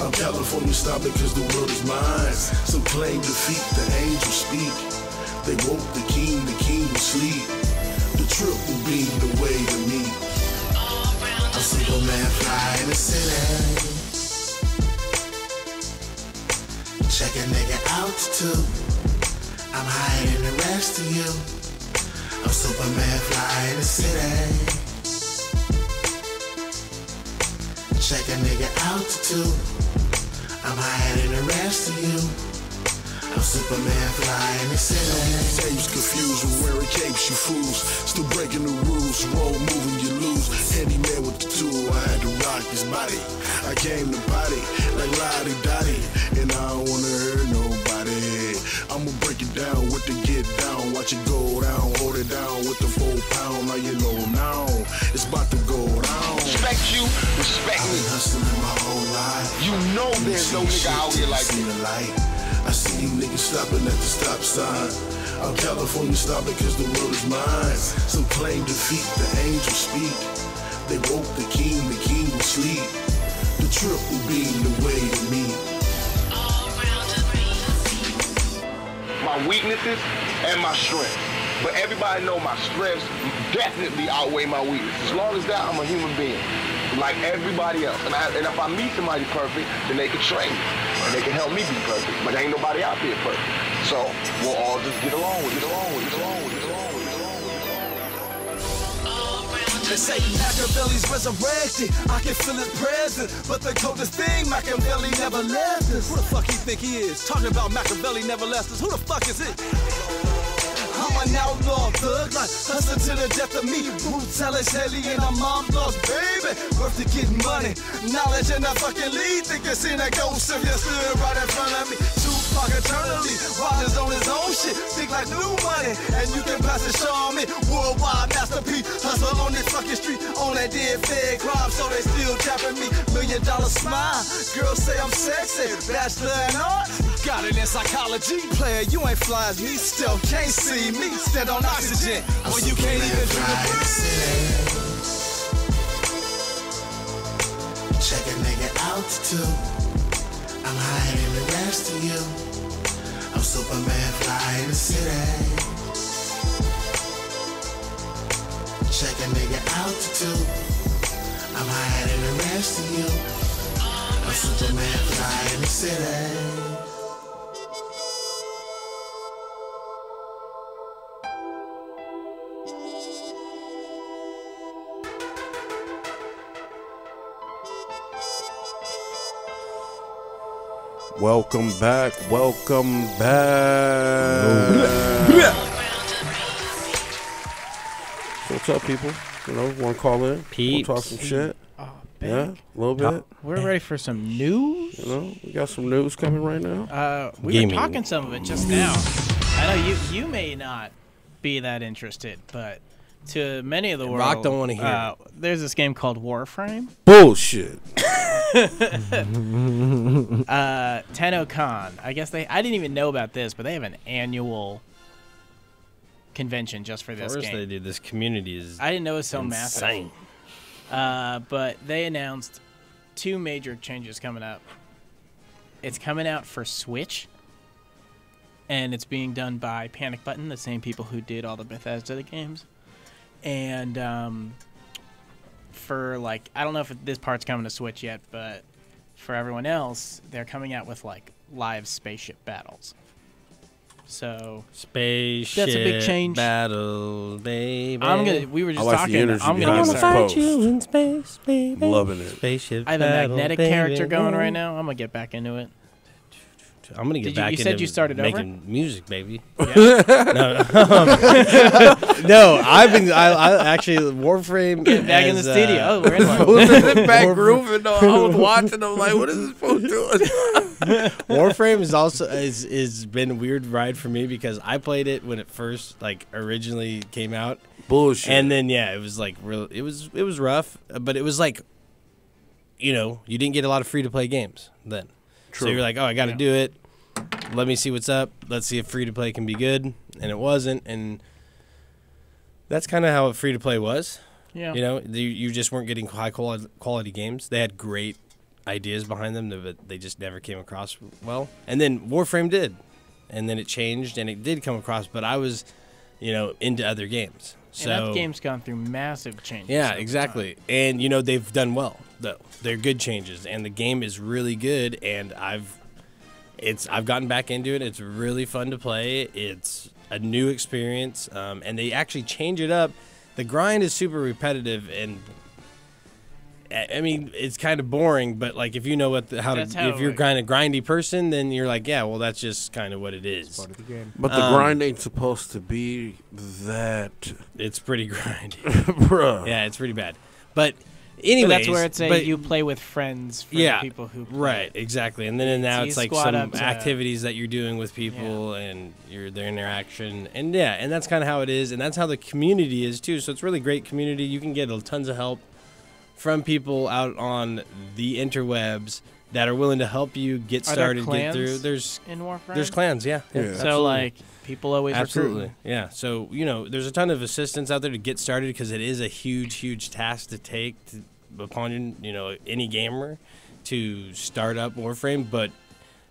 I'm California stopping cause the world is mine. Some claim defeat, the angels speak. They woke the king, the king will sleep. The triple beam the way to me. I'm Superman fly in the city. Check a nigga out too. I'm higher than the rest of you. I'm Superman fly in the city. Check a nigga altitude. I'm higher than the rest of you. I'm Superman fly in the city. Tapes confused with wearing capes, you fools. Still breaking the rules, roll moving, you lose. Handyman with the tool, I had to rock his body. I came to body like Lottie Dottie, and I don't wanna hurt nobody. I'ma break it down with the get down, watch it go down, hold it down with the four pound. Now you know now it's about to go down. Respect you, respect me. been hustling my whole life. You know there's no nigga out here like Seen this. the light. I see you niggas stopping at the stop sign. I'm California stopping cause the world is mine. Some claim defeat, the angels speak. They woke the king, the king will sleep. The triple beam the way to me. My weaknesses and my strengths. But everybody know my strengths definitely outweigh my weaknesses. As long as that, I'm a human being. Like everybody else. And, I, and if I meet somebody perfect, then they can train me. And they can help me be perfect. But there ain't nobody out there perfect. So we'll all just get along with it. Get along with it. Get along along with it. They say Machiavelli's resurrected. I can feel his presence. But the coldest thing, Machiavelli never left us. Who the fuck he think he is? Talking about Machiavelli never left us. Who the fuck is it? An outlaw thug, like hustling to the death of me. Brutalist, alien, I'm mom lost, baby. Worth to get money, knowledge, and I fucking lead. Think you seen a ghost if you stood right in front of me. Tupac eternally, Wilder's on his own shit. Think like new money, and you can pass it, show me. Worldwide masterpiece, hustle on this fucking street, on that dead fed crime, so they still trapping me. Million dollar smile, girls say I'm sexy. Bachelor in arts, got it in psychology. Player, you ain't fly as me, still can't see me. Stand on oxygen, well you can't even do the Check a nigga altitude. I'm higher than the rest of you. I'm Superman fly in the city. Check a nigga altitude. I'm higher than the rest of you. I'm Superman fly in the city. Welcome back. Welcome back. So what's up, people? You know, want to call in? Peeps. Want to talk some shit? Oh, yeah, a little bit. We're ready for some news. You know, we got some news coming right now. Uh, we Gaming. were talking some of it just now. I know you you may not be that interested, but to many of the world, Rock don't wanna hear uh, There's this game called Warframe. Bullshit. uh, TennoCon. I guess they. I didn't even know about this, but they have an annual convention just for Of this course game. they do. This community is. I didn't know it was so insane. massive. Uh, but they announced two major changes coming up. It's coming out for Switch, and it's being done by Panic Button, the same people who did all the Bethesda games. And um, for like, I don't know if this part's coming to Switch yet, but for everyone else, they're coming out with like live spaceship battles. So Spaceship that's a big change. battle, baby. I'm gonna. We were just I like the talking. energy I'm gonna this start. post. in space, baby. I'm loving it. Spaceship I have a battle, magnetic baby. character going right now. I'm gonna get back into it. I'm gonna get Did you- back you into said you started over? making music, baby. no, no, I've been. I, I actually Warframe. Get back in the has, uh, studio. Oh, we're in one. was in the back Warframe- grooving though. I was watching. I'm like, what is this supposed to do? Warframe is also is is been a weird ride for me because I played it when it first like originally came out. Bullshit. And then yeah, it was like real. It was it was rough, but it was like, you know, you didn't get a lot of free to play games then. So you're like, oh, I got to do it. Let me see what's up. Let's see if free to play can be good, and it wasn't. And that's kind of how free to play was. Yeah. You know, you, you just weren't getting high quality quality games. They had great ideas behind them, but they just never came across well. And then Warframe did, and then it changed, and it did come across. But I was, you know, into other games. So and that game's gone through massive changes. yeah, exactly. And you know they've done well though. They're good changes, and the game is really good. And I've, it's I've gotten back into it. It's really fun to play. It's a new experience, um, and they actually change it up. The grind is super repetitive, and I I mean it's kind of boring. But like if you know what the, how That's to, how if you're it- kind of grindy person, then you're like, yeah, well that's just kind of what it is. Part of the game. But the Um, grind ain't supposed to be that, It's pretty grindy. bro. yeah, it's pretty bad. But But anyway, that's where it's a you play with friends for the people who play. right exactly. And then now So it's like some up to- activities that you're doing with people and your their interaction. And yeah and that's kind of how it is and that's how the community is too. So it's really great community. You can get tons of help from people out on the interwebs that are willing to help you get Are there started get clans through there's in Warframe? there's clans yeah, yeah. Yeah. So absolutely. like people always Absolutely, recruiting. yeah. So you know, there's a ton of assistance out there to get started because it is a huge, huge task to take to, upon you know any gamer to start up Warframe. But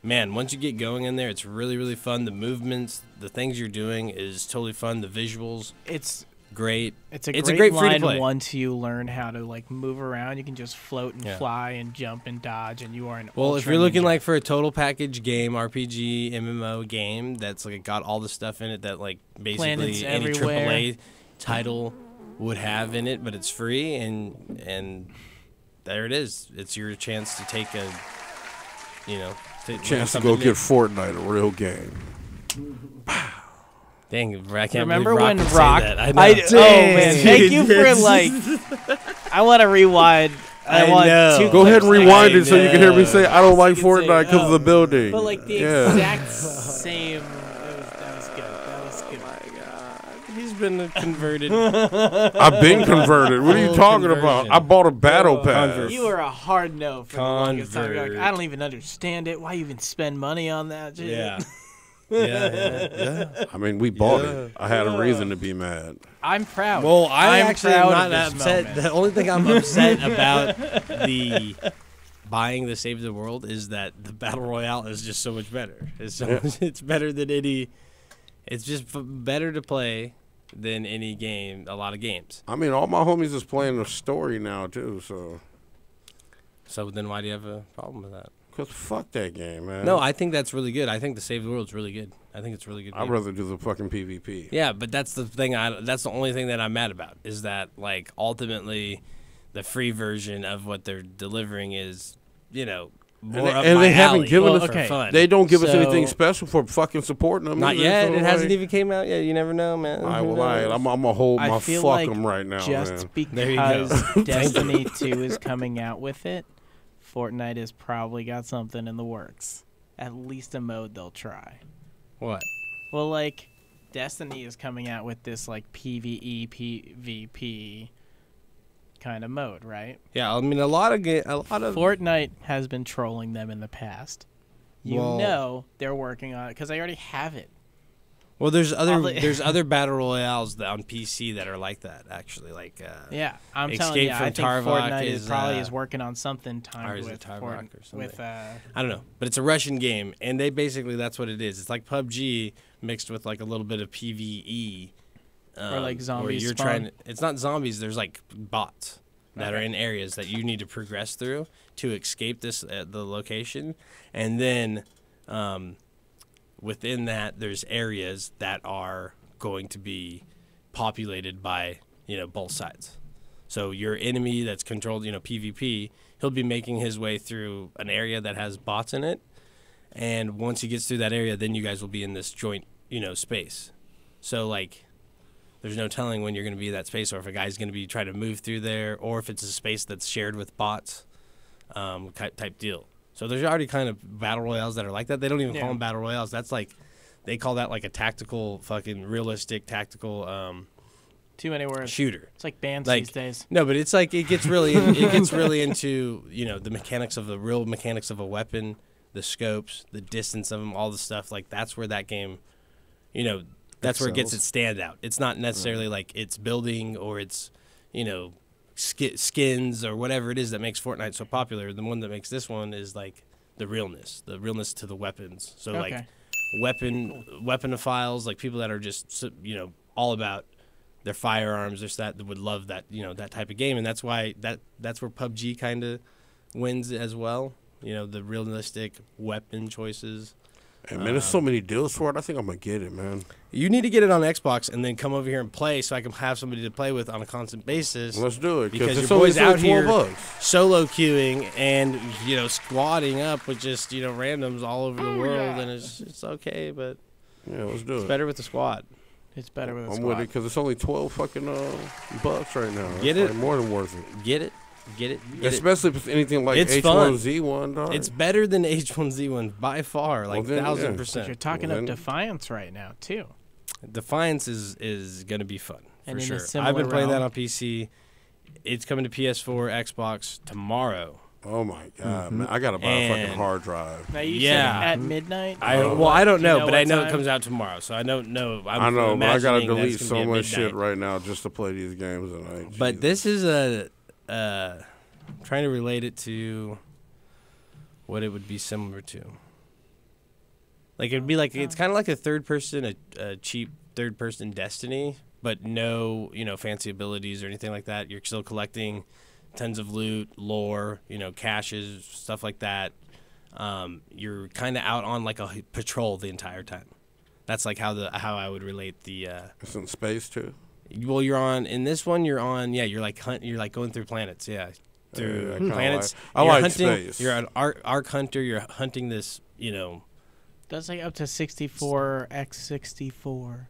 man, once you get going in there, it's really, really fun. The movements, the things you're doing is totally fun. The visuals, It's great. it's a it's great, a great free to line once you learn how to like move around. You can just float and Yeah. fly and jump and dodge, and you are an Well, if you're looking ninja. like for a total package game, RPG, MMO game that's like got all the stuff in it that like Planets basically any everywhere. AAA title would have in it, but it's free and and there it is. It's your chance to take a you know to Chance to something go new. get Fortnite, a real game. Dang, I can't Remember Rock when Rock? that. I know. I, oh man, thank you for like. I want to rewind. I, I want know. two Go ahead and rewind it so you can hear me say I don't like You can say, Fortnite because of oh. the building. But like the yeah. exact same. That was, that was good. That was good. Oh my god, he's been converted. I've been converted. What are you Full talking about? I bought a battle Oh, pass. You were a hard no for the longest time. Like, I don't even understand it. Why you even spend money on that? Shit? yeah. yeah, yeah, yeah. I mean, we bought Yeah. it. I had a reason to be mad. I'm proud. Well, I I'm actually am proud not of this upset. moment. The only thing I'm upset about the buying the Save the World is that the battle royale is just so much better. It's so Yeah. much, it's better than any. It's just f- better to play than any game. A lot of games. I mean, all my homies is playing the story now too. So, So then, why do you have a problem with that? Cause fuck that game, man. No, I think that's really good. I think the Save the World's really good. I think it's a really good. I'd game. rather do the fucking PvP. Yeah, but that's the thing. I that's the only thing that I'm mad about is that like ultimately, the free version of what they're delivering is, you know, more And, up they, and my they haven't alley given Well, us. okay. fun. They don't give us anything special for fucking supporting them. Not yet. so, It hasn't even came out yet. You never know, man. All right, Who well, all right. knows? I'm, I'm gonna hold I my feel fuck like 'em right now, just man. There you go. because Destiny 2 is coming out with it, Fortnite has probably got something in the works. At least a mode they'll try. what? Well, like Destiny is coming out with this like PVE PvP kind of mode, right? Yeah, I mean a lot of ga- a lot of Fortnite has been trolling them in the past. You Well- know they're working on it because they already have it. Well, there's other the- there's other battle royales that on PC that are like that actually. Like uh, Yeah, I'm Escape telling you, from I think Tarkov Fortnite is, probably uh, is working on something or timed is it with Tarkov Fort- or something? with uh, I don't know, but it's a Russian game, and they basically that's what it is. It's like PUBG mixed with like a little bit of PVE. Or like zombies You're spawn. trying. To, it's not zombies. There's like bots that are in areas that you need to progress through to escape this uh, the location, and then um, within that there's areas that are going to be populated by you know both sides. So your enemy that's controlled, you know, PvP, he'll be making his way through an area that has bots in it, and once he gets through that area, then you guys will be in this joint, you know, space. So like, there's no telling when you're going to be in that space, or if a guy's going to be trying to move through there, or if it's a space that's shared with bots, um, type deal. So there's already kind of battle royales that are like that. They don't even Yeah. call them battle royales. That's like, they call that like a tactical, fucking realistic tactical. Um, too many words. shooter. It's like bands Like- these days. No, but it's like it gets really it gets really into you know the mechanics of the real mechanics of a weapon, the scopes, the distance of them, all the stuff. Like that's where that game, you know, that's where it gets its standout. It's not necessarily like it's building or it's you know sk- skins or whatever it is that makes Fortnite so popular. The one that makes this one is like the realness, the realness to the weapons. So like Okay. weapon weaponophiles, like people that are just you know all about their firearms, there's that that would love that you know that type of game, and that's why that that's where PUBG kind of wins as well. You know the realistic weapon choices. Hey, man, there's so many deals for it. I think I'm gonna get it, man. You need to get it on Xbox and then come over here and play, so I can have somebody to play with on a constant basis. Let's do it 'cause because your it's only- boys it's only out here bucks. solo queuing and you know squatting up with just you know randoms all over the world, and it's it's okay, but Yeah, let's do it. it's it. better with the squad. It's better with a I'm squad. with it because it's only 12 fucking uh, bucks right now. Get It's it? like more than worth it. Get it, get it, get it. Especially if it's anything like It's. H1Z1, dog. It's better than H1Z1 by far, like then, thousand yeah. But percent. you're talking Well, of then- Defiance right now too. Defiance is is gonna be fun for And in a sure. I've been playing that on PC. It's coming to PS4, Xbox tomorrow. Oh my god, Mhm. man! I gotta buy a fucking hard drive. Now you Yeah. said at midnight. I Oh. well, I don't Do you know, know but I what know it comes out tomorrow, so I don't know. I'm I know, but I gotta delete so gonna be at much shit right now just to play these games tonight. But this is a uh, trying to relate it to what it would be similar to. Like it'd be like it's kind of like a third person, a, a cheap third person Destiny, but no, you know, fancy abilities or anything like that. You're still collecting tons of loot, lore, you know, caches, stuff like that. Um, you're kind of out on like a patrol the entire time. That's like how the how I would relate the. Uh, it's in space too. Well, you're on in this one. You're on. Yeah, you're like hunt. You're like going through planets. Yeah, through Yeah, I planets. like- I You're like hunting, space. You're an arc, arc hunter. You're hunting this. You know, that's like up to 64 x 64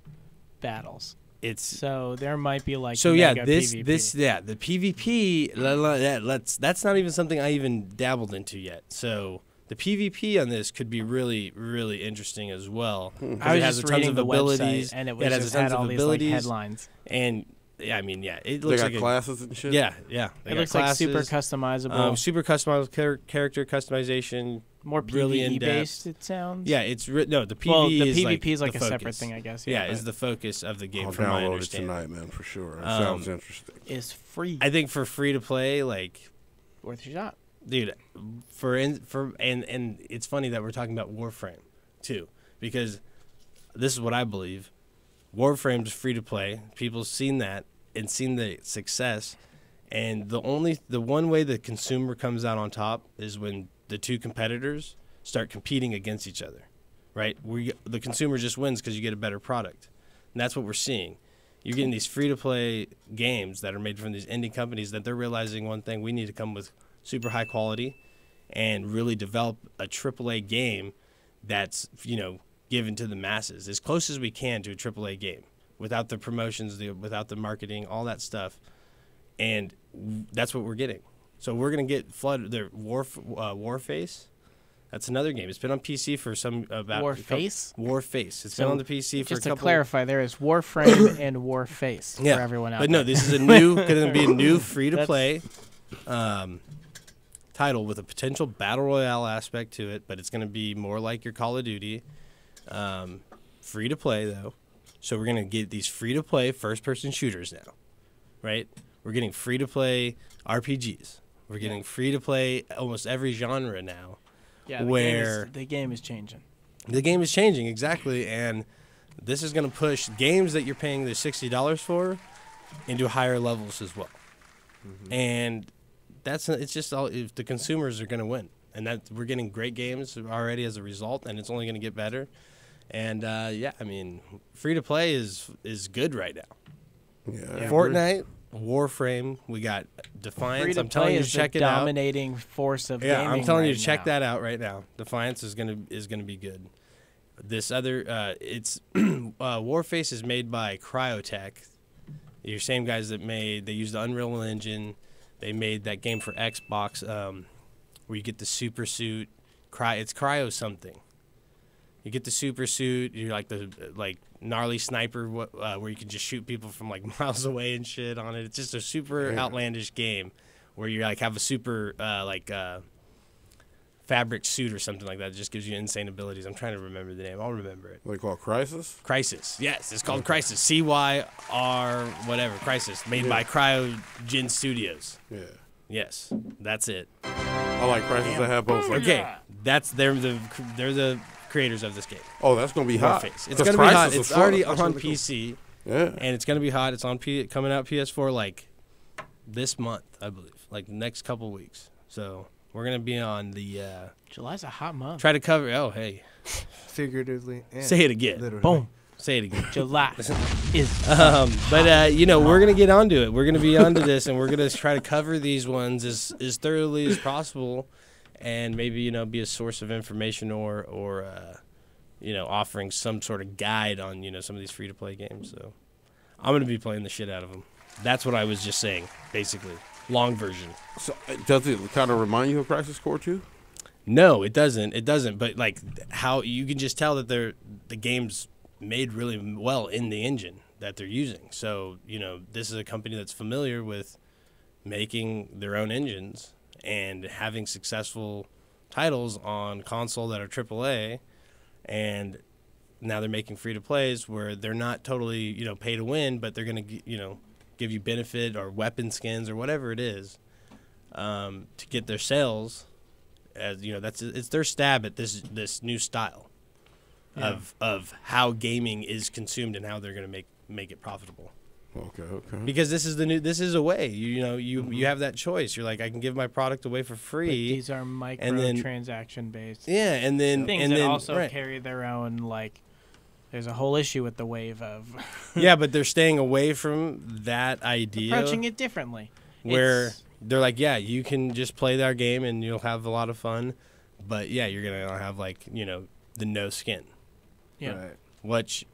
battles. it's So there might be like so yeah. This PvP. this yeah. The PvP. la- la- yeah, let's. That's not even something I even dabbled into yet. So. The PvP on this could be really, really interesting as well. I was it has just a tons reading of the website, abilities, and it it has just tons had of all these, like, abilities, headlines. and yeah, I mean, yeah, it They looks got like a- classes and shit? Yeah, yeah. They It got looks like super classes, customizable. Um, super customizable char- character customization. More really PvE in depth. based, it sounds. Yeah, it's ri- no the PvE. Well, the is like PvP is like the a separate focus. thing, I guess, Yeah, yeah, is but- the focus of the game. I'll from my download it understanding. tonight, man, for sure. It Um, sounds interesting. Is free. I think for free to play, like Worth a shot. Dude for in, for and and it's funny that we're talking about warframe too because this is what i believe. Warframe's free to play. People's seen that and seen the success. And the only the one way the consumer comes out on top is when the two competitors start competing against each other right? We the consumer just wins because you get a better product. And that's what we're seeing. You're getting these free to play games that are made from these indie companies that they're realizing one thing we need to come with super high quality and really develop a AAA game that's you know given to the masses as close as we can to a AAA game without the promotions, the without the marketing, all that stuff, and that's what we're getting. So we're gonna get flood the war uh, Warface. That's another game. It's been on PC for some about Warface? Warface. It's So, been on the PC for just a to clarify, there is Warframe and Warface Yeah, for everyone out but no, there. this is a new going to be a new free to play um, title with a potential battle royale aspect to it, but it's going to be more like your Call of Duty. Um, free to play though, so we're going to get these free to play first person shooters now, right? We're getting free to play RPGs. We're getting free to play almost every genre now. Yeah, the where game is, the game is changing. the game is changing exactly, and this is going to push games that you're paying the sixty dollars for into higher levels as well. And that's it's just all if the consumers are going to win, and that we're getting great games already as a result, and it's only going to get better. And uh, yeah, I mean, free to play is is good right now. Yeah, Fortnite, Warframe, we got Defiance. I'm telling you, is check the it out. dominating force of Yeah. I'm telling you to check now. that out right now. Defiance is gonna is gonna be good. This other, uh, it's uh, Warface is made by Crytek. Your same guys that made they use the Unreal Engine. They made that game for Xbox um, where you get the super suit. Cry, it's cryo something. You get the super suit. You're like the like gnarly sniper, uh, where you can just shoot people from like miles away and shit on it. It's just a super outlandish game where you like have a super uh, like uh, fabric suit or something like that. It just gives you insane abilities. I'm trying to remember the name. I'll remember it. What They call Crysis. Crysis. Yes, it's called Crysis. C Y R whatever. Crysis. Made Yeah. by Cryogen Studios. Yeah. Yes, that's it. I like Crysis. I have both. Okay, that's they're the they're the creators of this game. Oh, that's gonna be hot. Warface. It's gonna be hot. It's already That's on really cool. PC. Yeah. and it's gonna be hot. It's on P- coming out PS4 like this month, I believe, like next couple weeks. So we're gonna be on the. Uh, July's a hot month. Try to cover. Oh, hey. Figuratively. and Say it again. literally. Boom. Say it again. July is. Um, but uh, you know, we're gonna get onto it. We're gonna be onto this, and we're gonna try to cover these ones as as thoroughly as possible, and maybe you know be a source of information or or uh, you know offering some sort of guide on you know some of these free to play games. So I'm gonna be playing the shit out of them. That's what I was just saying, basically. Long version. So uh, does it kind of remind you of Crisis Core 2? No, it doesn't. It doesn't. But like how you can just tell that they're the game's made really well in the engine that they're using. So you know this is a company that's familiar with making their own engines and having successful titles on console that are AAA, and now they're making free to plays where they're not totally you know pay to win, but they're gonna you know give you benefit or weapon skins or whatever it is um, to get their sales as you know that's it's their stab at this this new style Yeah. of of how gaming is consumed and how they're going to make make it profitable Okay, okay. because this is the new this is a way you, you know you you have that choice you're like I can give my product away for But free these are micro and then transaction based. yeah and then things and that then also right. carry their own like. There's a whole issue with the wave of. yeah but they're staying away from that idea approaching it differently. where It's- they're like yeah you can just play our game and you'll have a lot of fun but yeah you're gonna have like you know the no skin Yeah. Right. which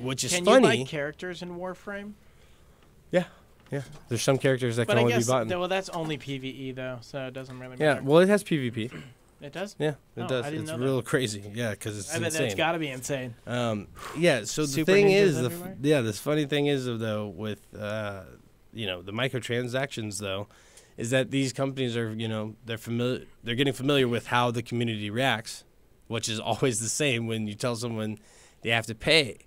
which is Can funny you buy characters in Warframe? Yeah, yeah. There's some characters that but can I only guess be bought. well, that's only PVE though, so it doesn't really Yeah, well, it has PvP. It does? Yeah, it Oh, does. I didn't it's know that. real crazy. Yeah, because it's I bet insane. that's gotta be insane. Um, yeah. So the Super thing is, the f- yeah, this funny thing is though with uh, you know the microtransactions though, is that these companies are you know they're familiar they're getting familiar with how the community reacts, which is always the same when you tell someone they have to pay.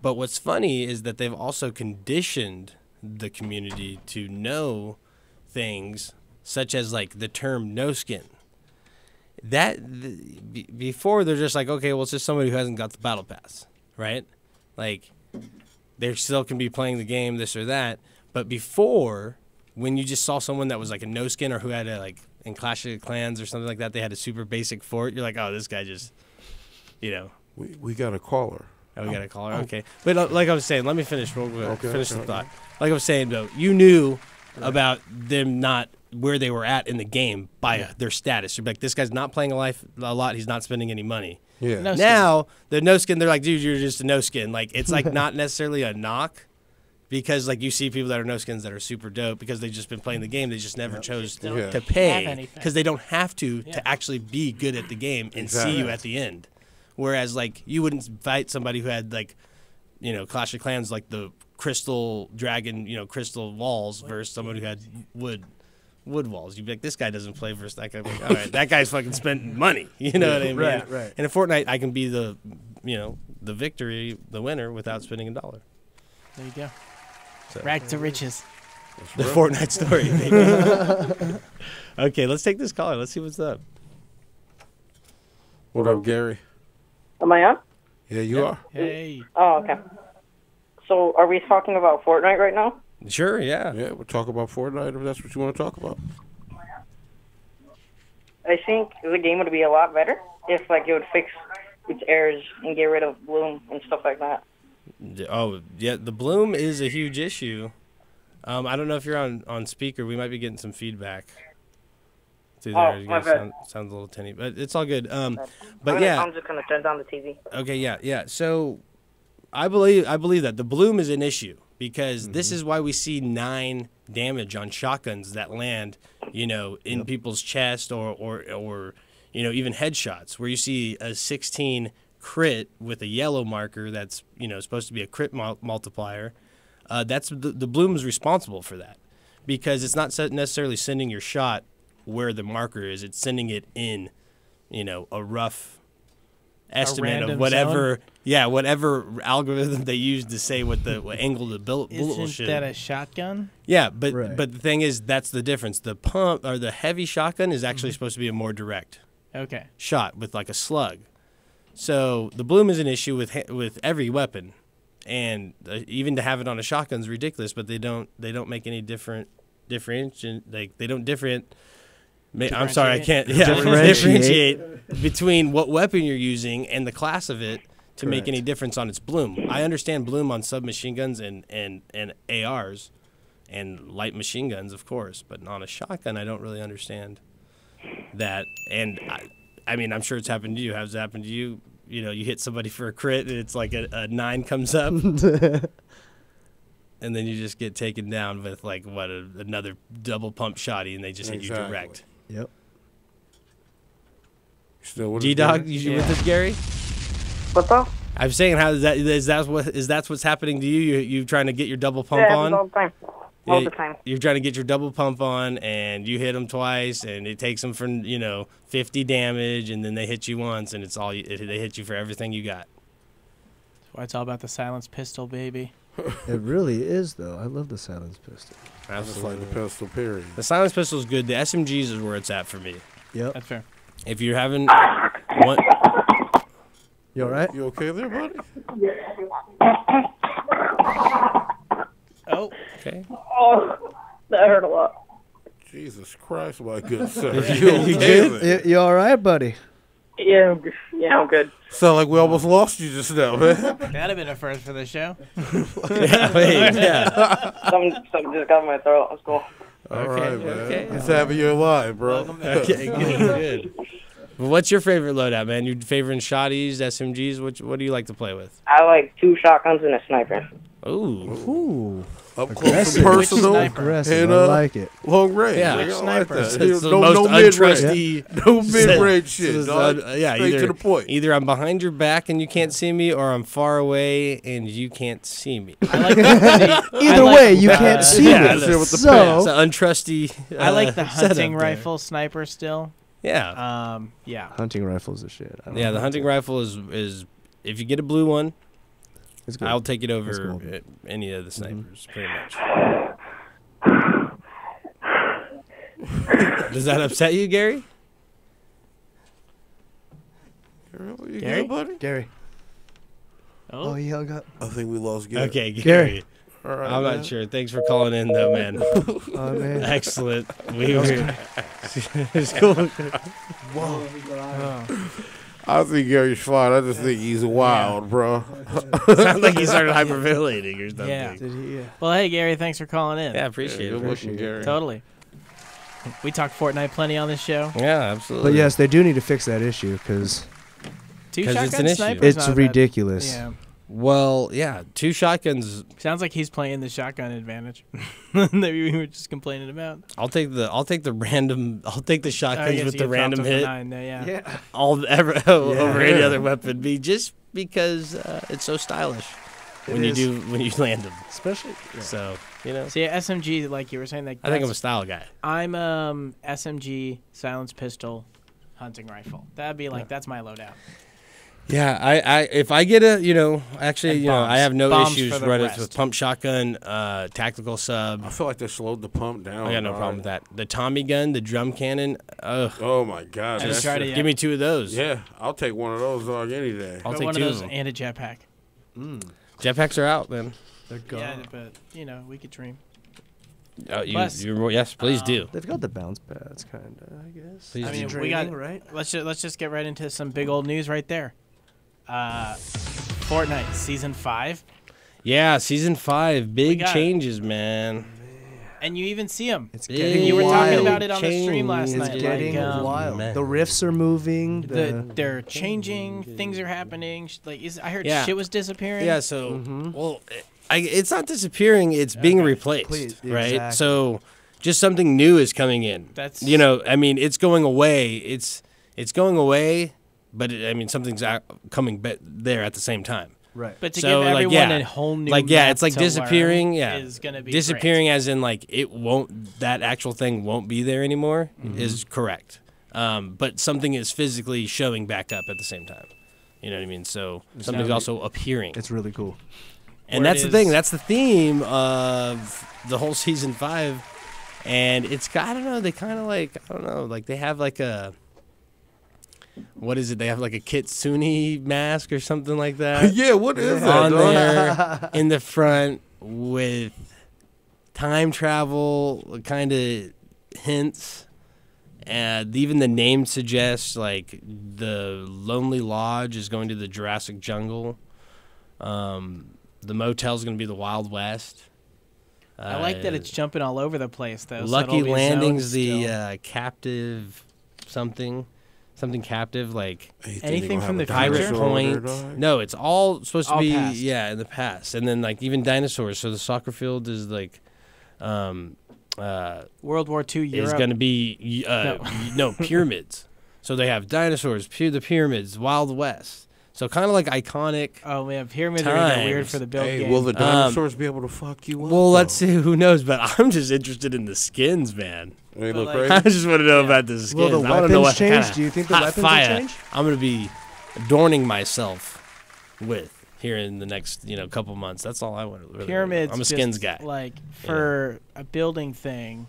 But what's funny is that they've also conditioned the community to know things such as like the term no skin. That th- be- before they're just like okay, well it's just somebody who hasn't got the battle pass, right? Like they still can be playing the game, this or that. But before, when you just saw someone that was like a no skin or who had a like in Clash of Clans or something like that, they had a super basic fort. You're like, oh, this guy just, you know. We we got a caller. Oh, we got a caller. Okay, but uh, like I was saying, let me finish. Real quick. Okay, finish okay, the thought. okay. Like I was saying though, you knew about them not where they were at in the game by uh, their status. You're like, this guy's not playing a life a lot. He's not spending any money. Yeah. No skin. now the no skin, they're like, dude, you're just a no skin. Like it's like not necessarily a knock. Because like you see people that are no skins that are super dope because they've just been playing the game. They just never chose don't Yeah. to have pay because they don't have to Yeah. to actually be good at the game and see you at the end. Whereas like you wouldn't fight somebody who had like, you know, Clash of Clans like the crystal dragon, you know, crystal walls versus someone who had wood wood walls. You'd be like, this guy doesn't play versus that guy. Like, All right, that guy's fucking spent money. You know what I mean? Right, right. And in Fortnite, I can be the, you know, the victory, the winner without spending a dollar. There you go. So- Rags to riches. The Fortnite story. okay, let's take this caller. Let's see what's up. What up, Gary? Am I on? Yeah, you are. Hey. Oh, okay. So, are we talking about Fortnite right now? Sure, yeah. Yeah, we'll talk about Fortnite if that's what you want to talk about. I think the game would be a lot better if, like, it would fix its errors and get rid of Bloom and stuff like that. Oh, yeah, the bloom is a huge issue. Um, I don't know if you're on, on speaker. We might be getting some feedback. Through Oh, there. You my bad. sound, sounds a little tinny, but it's all good. Um, I'm but gonna- yeah, I'm just gonna turn down the TV. Okay, yeah, yeah. So I believe I believe that the bloom is an issue because this is why we see nine damage on shotguns that land, you know, in people's chest or or or you know even headshots where you see a 16 crit with a yellow marker that's you know supposed to be a crit mul- multiplier. Uh, that's the, the bloom is responsible for that because it's not necessarily sending your shot where the marker is; it's sending it in, you know, a rough estimate of whatever yeah whatever algorithm they use to say what the what angle the bullet, bullet will Isn't shoot that a shotgun? yeah but Right. but the thing is that's the difference the pump or the heavy shotgun is Mm-hmm. actually supposed to be a more direct Okay. shot with like a slug so the bloom is an issue with ha- with every weapon and uh, even to have it on a shotgun is ridiculous but they don't they don't make any different differentiate like they don't different Ma- I'm sorry, I can't. Yeah, Differentiate. differentiate between what weapon you're using and the class of it to make any difference on its bloom. I understand bloom on submachine guns and, and, and ARs and light machine guns, of course, but on a shotgun, I don't really understand that. And I, I mean, I'm sure it's happened to you. Has it happened to you? You know, you hit somebody for a crit and it's like a, a nine comes up. And then you just get taken down with like what a, another double pump shotty, and they just hit you direct. Yep. Still with us, G Dog, Gary? you with us, Gary? What's up? I'm saying, how is that? Is that what is that's what's happening to you? You you trying to get your double pump yeah, on? happens all the time. All Yeah, the time. You're trying to get your double pump on, and you hit them twice, and it takes them for you know 50 damage, and then they hit you once, and it's all you, it, they hit you for everything you got. That's why it's all about the silence pistol, baby. It really is, though. I love the silence pistol. I just like the pistol, period. The silence pistol is good. The SMGs is where it's at for me. Yep. That's fair. If you're having one, You all right? You okay there, buddy? Oh. Okay. Oh, that hurt a lot. Jesus Christ, my good sir. You- You you okay there? You, you all right, buddy? Yeah, I'm good. yeah, I'm good. Sound like we almost lost you just now, man. That'd have been a first for the show. yeah, wait, yeah. Something, something just got in my throat. Let's go. All right, man. okay. It's having you alive, bro. Okay, good, good. Well, what's your favorite loadout, man? You favoring shotties, SMGs? What what do you like to play with? I like two shotguns and a sniper. Ooh, Ooh. Up close and personal. sniper? Aggressive. And, I uh, like it. Long range. Yeah. nigga, Which I like sniper? that. So it's the no, most no mid range. untrusty. No mid range shit, it's, uh, yeah, Straight either, to the point. Either I'm behind your back and you can't see me, or I'm far away and you can't see me. I like Either I like, way, you uh, can't see yeah, it. that's- with the So, It's an untrusty. I like uh, the setup hunting there. rifle sniper still. Yeah, Um, yeah. hunting rifles are shit. I don't yeah. The hunting rifle is is if you get a blue one, It's good. I'll take it over cool. any of the mm-hmm. snipers, pretty much. Does that upset you, Gary? You Gary? good, buddy? Gary. Oh, Oh, he hung up. I think we lost Gary. Okay, Gary. Gary. All right, I'm man. not sure. Thanks for calling in, though, man. Oh, man. Excellent. We were. it's cool. Oh. I think Gary's fine. I just think he's wild, bro. Sounds like he started hyperventilating or something. Yeah. Did he? Well, hey Gary, thanks for calling in. Yeah, appreciate Good it. looking, Gary. Totally. We talk Fortnite plenty on this show. Yeah, absolutely. but yes, they do need to fix that issue because Two 'Cause shotgun it's an issue. snipers. it's not a bad- ridiculous. Yeah. Well, yeah, two shotguns. Sounds like he's playing the shotgun advantage that we were just complaining about. I'll take the I'll take the random I'll take the shotguns with the random hit. nine there, yeah. Yeah. All ever over any other weapon. Be just because uh, it's so stylish It when you do when you land them. Especially. So you know. See, SMG, like you were saying, like I think I'm a style guy. I'm um SMG silenced pistol hunting rifle. That'd be like that's my loadout. Yeah, I, I if I get a you know actually And you know I have no Bombs issues running rest. with pump shotgun, uh, tactical sub. I feel like they slowed the pump down. I got no dog. problem with that. The Tommy gun, the drum cannon. Ugh. Oh my god! Haven't that's tried it. Give me two of those. Yeah, I'll take one of those dog any day. I'll But take one two of of those them. and a jetpack. Jetpacks are out, man. They're gone. Yeah, but you know we could dream. Oh, you, Plus, you yes, please um, do. They've got the bounce pads, kind of, I guess. Please I mean, do. we got right? Let's just let's just get right into some big old news right there. Uh, Fortnite season five, Yeah, season five, big got- changes, man. and you even see them. It's Big getting You were talking wild. about it on the stream last It's night. getting like, um, wild. man. The rifts are moving. The, The, they're changing. Things are happening. sh- Like is, I heard Yeah. shit was disappearing. Yeah, so Mm-hmm. well, I, it's not disappearing; it's being replaced, Please, right? exactly. So, just something new is coming in. That's- you know, I mean, it's going away. It's it's going away, but it, I mean, something's out, coming be- there at the same time. right. But to so, give like, everyone yeah, a whole new like yeah, it's like disappearing. Yeah, is gonna be disappearing as in like it won't. That actual thing won't be there anymore. Mm-hmm. Is correct. Um, but something is physically showing back up at the same time. You know what I mean? So something's really- also appearing. It's really cool. And Where that's the thing. That's the theme of the whole season five. And it's I don't know. They kind of like I don't know. Like they have like a what is it? They have like a kitsune mask or something like that. yeah, what is that? on dog? there in the front with time travel kind of hints. And even the name suggests like the Lonely Lodge is going to the Jurassic Jungle. Um, the motel's going to be the Wild West. I like that Uh, it's jumping all over the place though. Lucky it'll Landing's the uh, captive something, something captive like You think Anything from the a Pirate future? dinosaur over there, Point. No, it's all supposed to be past. yeah in the past, and then like even dinosaurs. So the soccer field is like, um, uh, World War II is going to be uh, y- no pyramids. So they have dinosaurs, pu- the pyramids, Wild West. So kind of like iconic. Oh man, pyramids are weird for the build Hey, game. will the Um, dinosaurs be able to fuck you up? Well, let's see. Who knows? But I'm just interested in the skins, man. They look like- I just want to know about this. skins. Will the I wanna know weapons what change? kinda Do you think the hot weapons will fire change? I'm gonna be adorning myself with here in the next you know couple months. That's all I want. to Really pyramids. I'm a skins guy. Like for a building thing.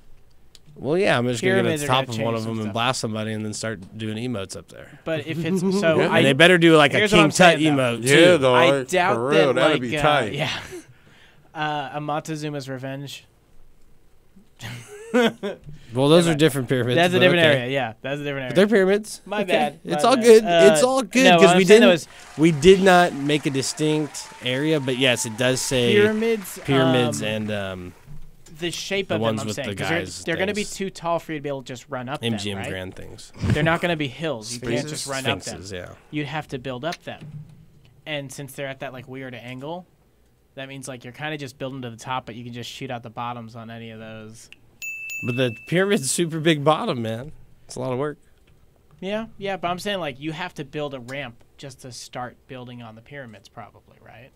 Well, yeah, I'm just gonna get Pyramids at are the top of one of them and blast somebody, and then start doing emotes up there. But if it's so, Yeah. I, and they better do like a King Tut saying, though. emote Yeah, too. dog. I for doubt real, that that'd like be uh, tight. yeah. Uh, a Montezuma's Revenge. Well, those are different pyramids. That's a different okay. area. Yeah, that's a different area. But they're pyramids. My Okay. bad. It's my all bad. good. Uh, it's all good no, because what we I'm saying, though, didn't. is We did not make a distinct area, but yes, it does say pyramids. pyramids um, and um, the shape of the of ones them. I'm with saying the they're- guys they're, going to be too tall for you to be able to just run up MGM them, right? Grand things. They're not going to be hills. You can't just run up them. yeah. You'd have to build up them. And since they're at that like weird angle, that means like you're kind of just building to the top, but you can just shoot out the bottoms on any of those. But the pyramid's super big bottom, man. It's a lot of work. Yeah, yeah, but I'm saying like you have to build a ramp just to start building on the pyramids, probably, right?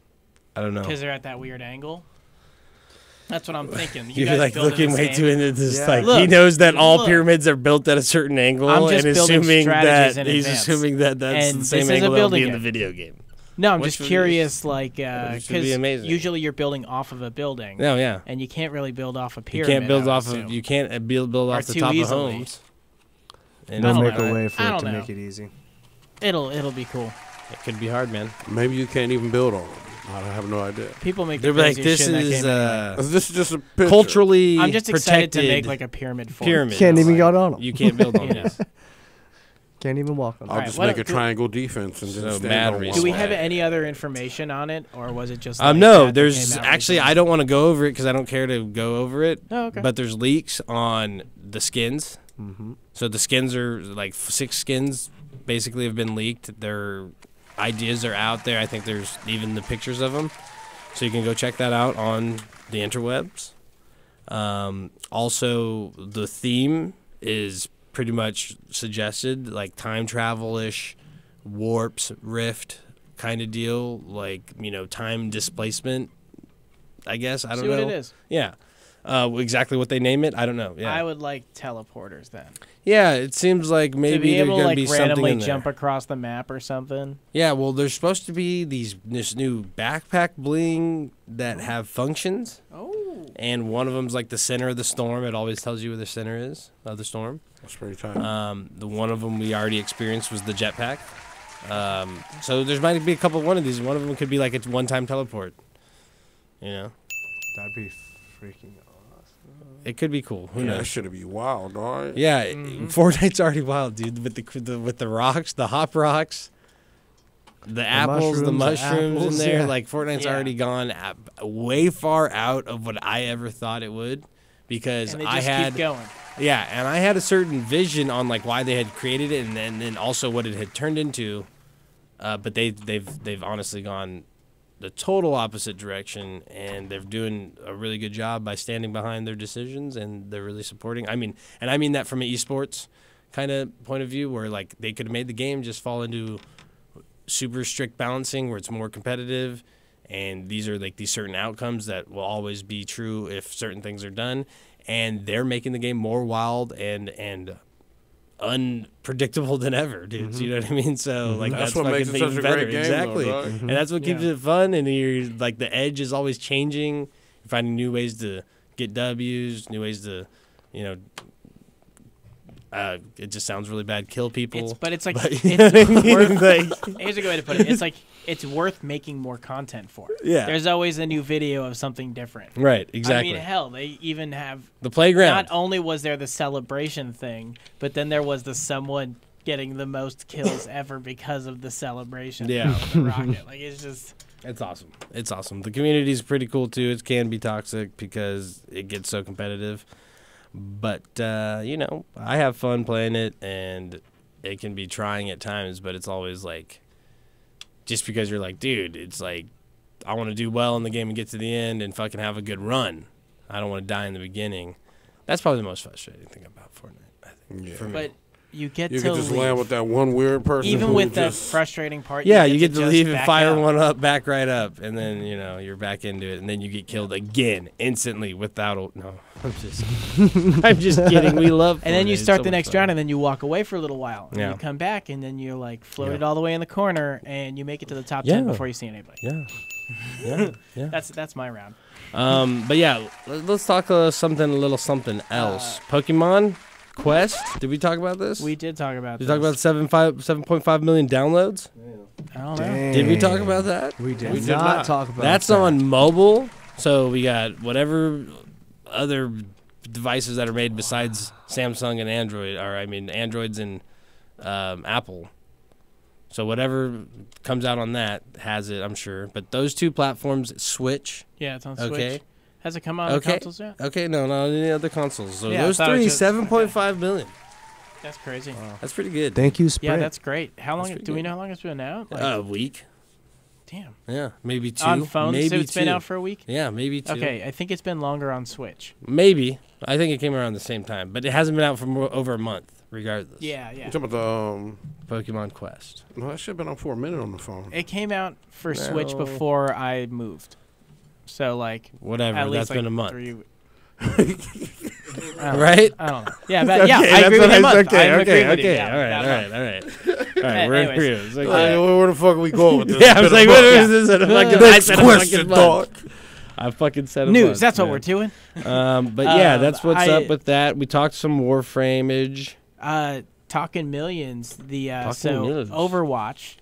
I don't know. Because they're at that weird angle. That's what I'm thinking. You You're guys like looking way too into this. Yeah. Like he knows that all look. pyramids are built at a certain angle, I'm just and assuming that in he's advance. assuming that that's And the same this is a angle that'll be building in the video game. No, I'm Which just would be- curious, like, uh, be because usually you're building off of a building. No, yeah. And you can't really build off a You pyramid. can't build I would off assume. of you can't uh, build build Or off the top easily. of homes. And They'll make know. a way for it to know. make it easy. It'll it'll be cool. It could be hard, man. Maybe you can't even build on them. I have no idea. People make They're the like, this shit in that is game anyway. uh, This is just a picture. culturally I'm just excited to make like a pyramid fort. pyramid. Can't even Like, get on 'em. You can't build on You know. this. Can't even walk on. I'll Alright, just what make a do- triangle defense and So just stand mad on one. Do we have any other information on it, or was it just? Um, like no, that that there's came out actually recently? I don't want to go over it because I don't care to go over it. Oh, okay. But there's leaks on the skins. Mm-hmm. So the skins are like f- six skins basically have been leaked. They're ideas are out there. I think there's even the pictures of them, so you can go check that out on the interwebs. Um, also, the theme is pretty much suggested, like time travel ish, warps, rift kind of deal, like you know, time displacement. I guess I don't See know. what it is. Yeah, uh, exactly what they name it. I don't know. Yeah, I would like teleporters then. yeah. It seems like to maybe be there's able to gonna like be something randomly jump across the map or something. Yeah, well, there's supposed to be these this new backpack bling that have functions. Oh. And one of them's like the center of the storm. It always tells you where the center is of the storm. That's pretty tight. Um, the one of them we already experienced was the jetpack. Um, so there's might be a couple one of these. One of them could be like a one-time teleport. You know, That'd be freaking awesome. It could be cool. Who yeah, knows? that should be wild, dog. Yeah, Mm-hmm. Fortnite's already wild, dude. With the, the with the rocks, the hop rocks, the, apples, the mushrooms, the apples, in there. yeah. Like Fortnite's Yeah. already gone ab- way far out of what I ever thought it would, because And they I had keep going. yeah, and I had a certain vision on like why they had created it, and then, then also what it had turned into. Uh, but they they've they've honestly gone the total opposite direction, and they're doing a really good job by standing behind their decisions, and they're really supporting. I mean, and I mean that from an esports kind of point of view, where like they could have made the game just fall into super strict balancing, where it's more competitive, and these are like these certain outcomes that will always be true if certain things are done, and they're making the game more wild and and unpredictable than ever, dudes. You mm-hmm. know what I mean? So mm-hmm. like That's that's, what makes it such a better. great game, though, exactly, dog. and that's what keeps Yeah. it fun. And you're like the edge is always changing. You're finding new ways to get W's, new ways to, you know. Uh, it just sounds really bad. Kill people, It's, but it's like But- it's worth, like- here's a good way to put it. It's like it's worth making more content for. Yeah. There's always a new video of something different. Right, exactly. I mean, hell, they even have The playground. Not only was there the celebration thing, but then there was the someone getting the most kills ever because of the celebration. Yeah. the rocket. Like it's just It's awesome. It's awesome. The community is pretty cool too. It can be toxic because it gets so competitive. But uh, you know, I have fun playing it and it can be trying at times, but it's always like just because you're like, dude, it's like I want to do well in the game and get to the end and fucking have a good run. I don't want to die in the beginning. That's probably the most frustrating thing about Fortnite, I think. Yeah. For me. but you get You to could just leave. land with that one weird person. even who with that just, frustrating part. Yeah, you get to, just leave and fire up. one up, back right up, and then you know you're back into it, and then you get killed again instantly without. A, no, I'm just, I'm just kidding. We love. And then you Fortnite. It's start so the next fun. round, and then you walk away for a little while. And Yeah. you come back, and then you're like floated Yeah. all the way in the corner, and you make it to the top Yeah. ten before you see anybody. Yeah, yeah, yeah. That's that's my round. Um, but yeah, let- let's talk uh, something a little something else. Pokemon Quest. Did we talk about this? We did talk about. Did we talk this. about seven five seven point five million downloads? I don't know. Did we talk about that? We did We did not, not. talk about that. That's that. on mobile. So we got whatever other devices that are made besides Samsung and Android, or I mean Androids and um, Apple. So whatever comes out on that has it, I'm sure. But those two platforms, Switch. Yeah, it's on Switch. Okay. Has it come out on Okay. consoles yet? Okay, no, not any other consoles. So Yeah, those thought it was three, just- seven point five million. That's crazy. That's pretty good. Thank you, Sprint. Yeah, that's great. How long? pretty Do we know how long it's been out? Like, a week. damn. Yeah, maybe two. On phones, maybe so it's been out for a week. Yeah, maybe two. Okay, I think it's been longer on Switch. Maybe. I think it came around the same time, but it hasn't been out for more, over a month, regardless. Yeah, yeah. You talking about the um? Pokemon Quest. No, that should have been on for a minute on the phone. It came out for Switch before I moved. So like Whatever, At least that's like been a month. three w- I. Right? I don't know. Yeah, but, yeah, I agree that's with what you. I- okay, I'm okay, agreeing with you. okay. Yeah, all right, that all right, all right, all right. We're in Anyways, agreement. It's uh, okay. Where the fuck are we going with this? yeah, I was like, what is this? in a fucking- Next I said question, fucking dog. month. I fucking said a News. month, That's what we're doing. Um, but yeah, Um, that's what's I- up with that. We talked some Warframeage. Uh, talking millions. The uh, Talking so millions. Overwatch,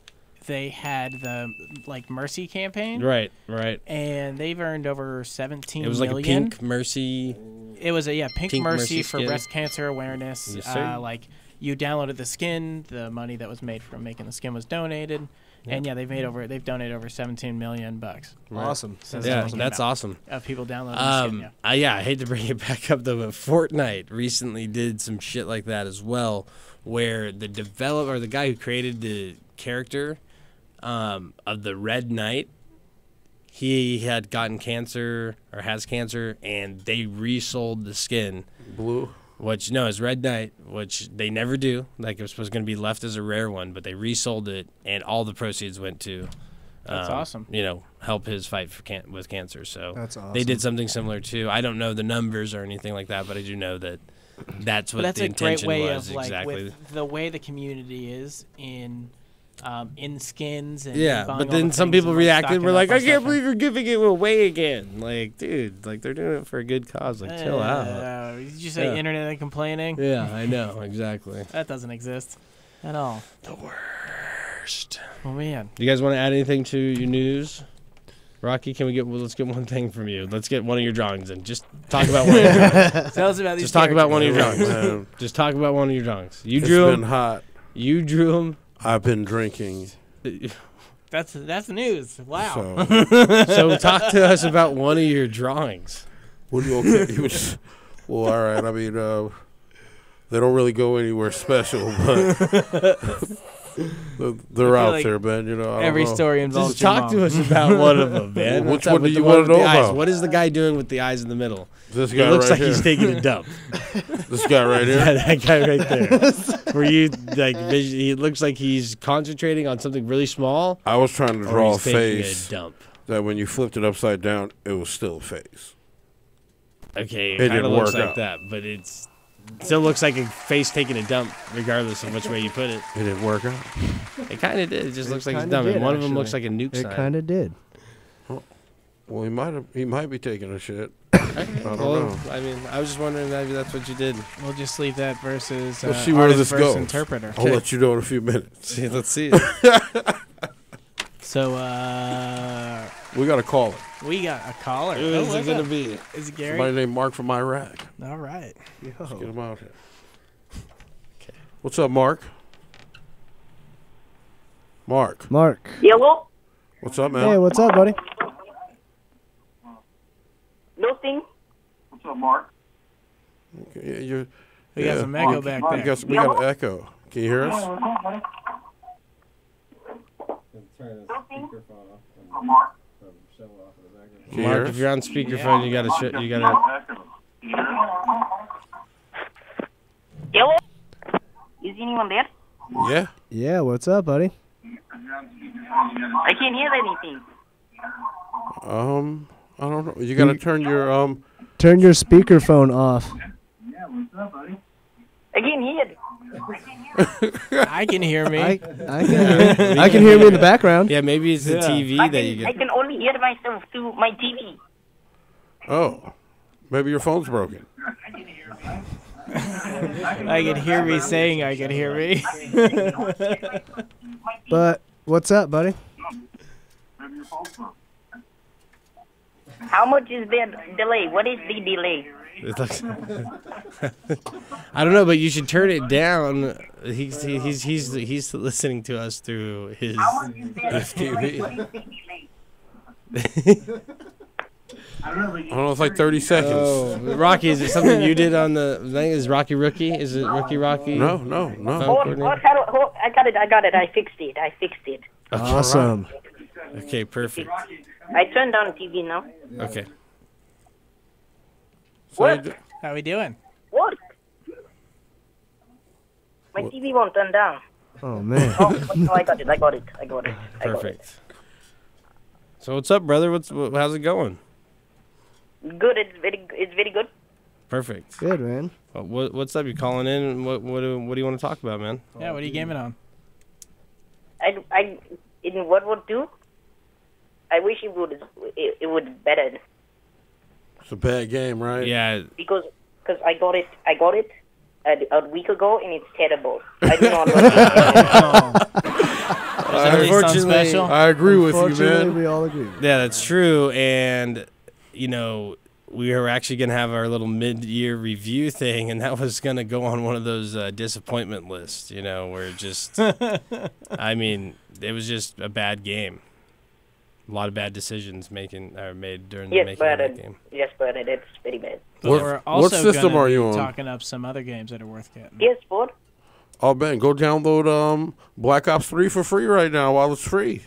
they had the like Mercy campaign, Right, right. and they've earned over seventeen It was like a pink mercy. It was a yeah pink, Pink mercy, Mercy for skin. breast cancer awareness. Yes, uh, like you downloaded the skin, the money that was made from making the skin was donated, and yeah, they've made over they've donated over seventeen million bucks. Awesome. since Yeah, that came that's awesome. Of people downloading the skin. Um, Yeah. uh, yeah, I hate to bring it back up though, but Fortnite recently did some shit like that as well, where the developer or the guy who created the character um, of the Red Knight. He had gotten cancer or has cancer, and they resold the skin. Blue. Which no, it's Red Knight, which they never do. Like it was supposed going to be left as a rare one, but they resold it, and all the proceeds went to. That's um, awesome. You know, help his fight for can- with cancer. So That's awesome. They did something similar too. I don't know the numbers or anything like that, but I do know that that's what But that's the a great way was of like exactly. with the way the community is in um, in skins and Yeah, but then the some people reacted. We're like, on I can't stuff believe you're giving it away again. Like, dude, like they're doing it for a good cause. Like, chill out. Uh, Did you say Yeah. internet and complaining? Yeah, I know exactly. That doesn't exist at all. The worst. Oh man. Do you guys want to add anything to your news? Rocky, can we get? Well, let's get one thing from you. Let's get one of your drawings and just talk about one. Of your drawings. Tell us about these Just talk about one of your drawings. Just talk about one of your drawings. You It's drew them. hot. You drew them. I've been drinking. That's that's news. Wow. So, so talk to us about one of your drawings. What you okay? Was- well, all right. I mean, uh, they don't really go anywhere special, but they're, they're I feel out like there, man. You know, I don't every know. story involves Just talk to us about one of them, man. Which What's one do the you want to the know eyes? about? What is the guy doing with the eyes in the middle? This It guy looks right like he's taking a dump. This guy right here. Yeah, that guy right there. Where you like, vis- he looks like he's concentrating on something really small. I was trying to draw a he's taking face A dump. that when you flipped it upside down, it was still a face. Okay, It it kind of didn't looks work like out. that, but it's still looks like a face taking a dump, regardless of which way you put it. It didn't work out. It kind of did. It just It looks like it's kinda dumb. and did, one of them looks like actually. a nuke It sign. kind of did. Well, he might have. He might be taking a shit. I don't well, know. I mean, I was just wondering maybe that's what you did. We'll just leave that versus uh, We'll see where this goes. interpreter. I'll let you know in a few minutes. See, let's see. So uh, we got a caller. We got a caller. Who Oh, it gonna be? Is it Gary? Somebody named Mark from Iraq. All right. Let's get him out here. Okay. What's up, Mark? Mark. Mark. Yellow? What's up, man? Hey, what's up, buddy? Nothing. What's up, Mark? Yeah, you're, We got yeah. some echo back We there. got, we got echo. Can you hear us? Can you hear Mark, us? if you're on speakerphone, you gotta sh- you gotta. Yellow? Is anyone there? Yeah. Yeah, what's up, buddy? I can't hear anything. Um, I don't know. You got to turn your um. Turn your speakerphone off. Yeah. What's up, buddy? I can't hear. I can hear me. I, I can hear. I can hear me in the background. Yeah, maybe it's the Yeah. TV I that you can, I get. can only hear myself through my TV. Oh, maybe your phone's broken. I can hear me saying I can hear me. But what's up, buddy? How much is the delay? What is the delay? It looks- I don't know, but you should turn it down. He's he's he's he's listening to us through his his TV. I don't know. It's like thirty seconds. Oh, Rocky, is it something you did on the thing? Is Rocky Rookie? Is it Rookie Rocky? No, no, no. Hold, coordinator? hold, hold, hold, I got it. I got it. I fixed it. I fixed it. Awesome. Okay, perfect. I turned on TV now. Okay. What? How we doing? What? My TV won't turn down. Oh man. Oh, oh, oh, I got it. I got it. I got it. I got it. Perfect. So what's up, brother? What's wh- how's it going? Good. It's very. It's very good. Perfect. Good man. What, what's up? You calling in? What what do, what do you want to talk about, man? Oh, yeah, what are you gaming on? I. I. In World War Two. I wish it would. It, it would better It's a bad game, right? Yeah. because because I got it. I got it. A, a week ago, and it's terrible. I do not like it. I, Unfortunately, I agree with you, man. we all agree. Yeah, that's true. And you know, we were actually gonna have our little mid-year review thing, and that was gonna go on one of those uh, disappointment lists. You know, where it just, I mean, it was just a bad game. A lot of bad decisions making are made during the making but of it, that game. yes, but it, it's pretty bad. But What- we're what system are you on? talking up some other games that are worth getting. Yes, but Oh Ben, go download um Black Ops Three for free right now while it's free.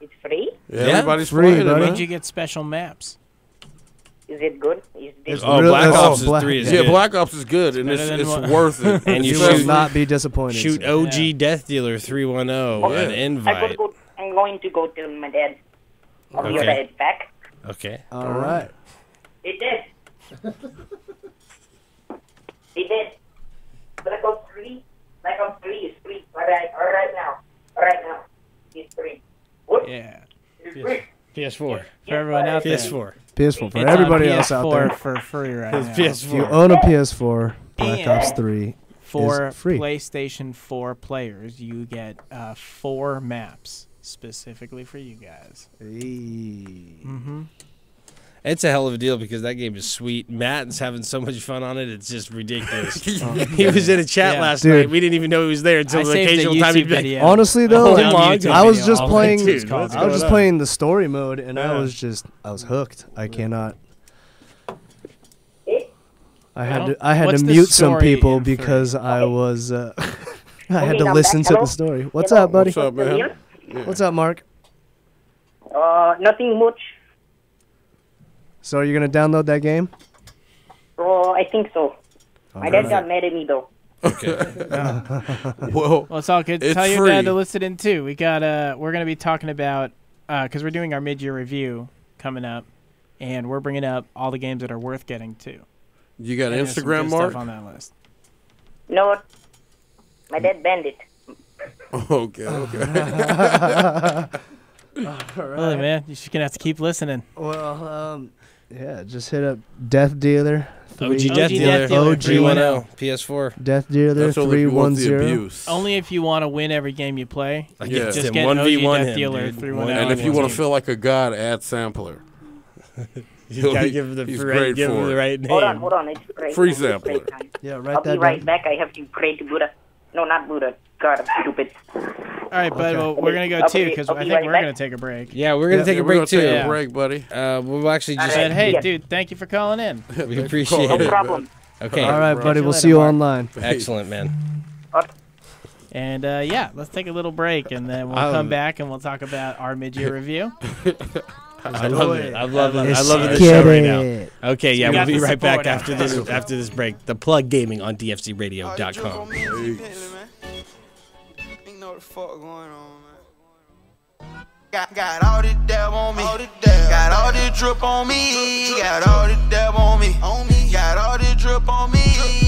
It's free. Yeah, everybody's playing it, When man. did you get special maps? Is it good? Is this Oh, Black Ops is three is yeah, good. Black Ops is good, and better it's, it's worth it. And you You Especially- will not be disappointed. Shoot sir. OG Death Dealer 310 an I invite. gotta go. I'm going to go tell my dad. I'll be Okay. back. Okay. All right. He did. he did. Black Ops 3. Black Ops 3 is free. Alright, alright now. Alright now. He's free. What? Yeah. It's free. PS4. For everyone out there. PS4. PS4 for It's everybody on else out there. PS4 there. for free right It's now. PS4. If you own a PS4, Black And Ops 3 For is free. PlayStation 4 players, you get uh, four maps specifically for you guys. Mm-hmm. It's a hell of a deal because that game is sweet. Matt's having so much fun on it; it's just ridiculous. Oh. he was in a chat Yeah. last Dude. night. We didn't even know he was there until I the saved a occasional time he'd YouTube be like. Honestly though, Oh, like. I was just playing. dude, I was just going on? playing the story mode, and I was just I was hooked. I cannot. I I had to I had what's to mute some people in because I was uh, I had to listen to the story. What's up, buddy? What's up, man? Here? What's up, Mark? Uh, nothing much. So are you gonna download that game? Oh, I think so. My dad got mad at me though. well, Well, it's all good. It's Tell your dad free. to listen in too. We got uh, we're gonna be talking about because we're doing our mid-year review coming up, and we're bringing up all the games that are worth getting to. you got And Instagram, Mark? Stuff on that list. No. My dad banned it. Okay, okay. Really, man, you're just gonna have to keep listening. Well, um, yeah, just hit up Death Dealer. OG three- Death OG Dealer, Death Dealer, OG 310 PS4. Death Dealer That's only if you want the zero. abuse. Only if you want to win every game you play. Like, Yeah. Just him, get 1v1 Death him, Dealer dude. 310. And if you want to feel like a god, add sampler. You gotta give him the he's right, great give him for the it. right name. Hold on, hold on. It's great. Free It's great sampler. time. Yeah, I'll write be that right down. back. I have to pray to Buddha. No, not Buddha. God, I'm stupid. All right, bud. Well, we're gonna go I'll too because I'll I think right we're back. gonna take a break. Yeah, we're gonna Yeah, take yeah, a we're break gonna too. take a break, buddy. Uh, we'll actually just. Said, hey, Yeah. dude, thank you for calling in. we appreciate No it. No problem. Okay. All right, buddy. We'll see you online. Excellent, man. And uh, yeah, let's take a little break, and then we'll Um, come back and we'll talk about our mid-year review. I love it. I love it. I love it. This show right now. Okay, yeah, We we'll be right back after after. this after this break. The plug gaming on dfzradio.com. Ain't know what the fuck going on, man. Got, got all this dab on me. Got all this drip on me. Got all this dab on me. Got all this drip on me.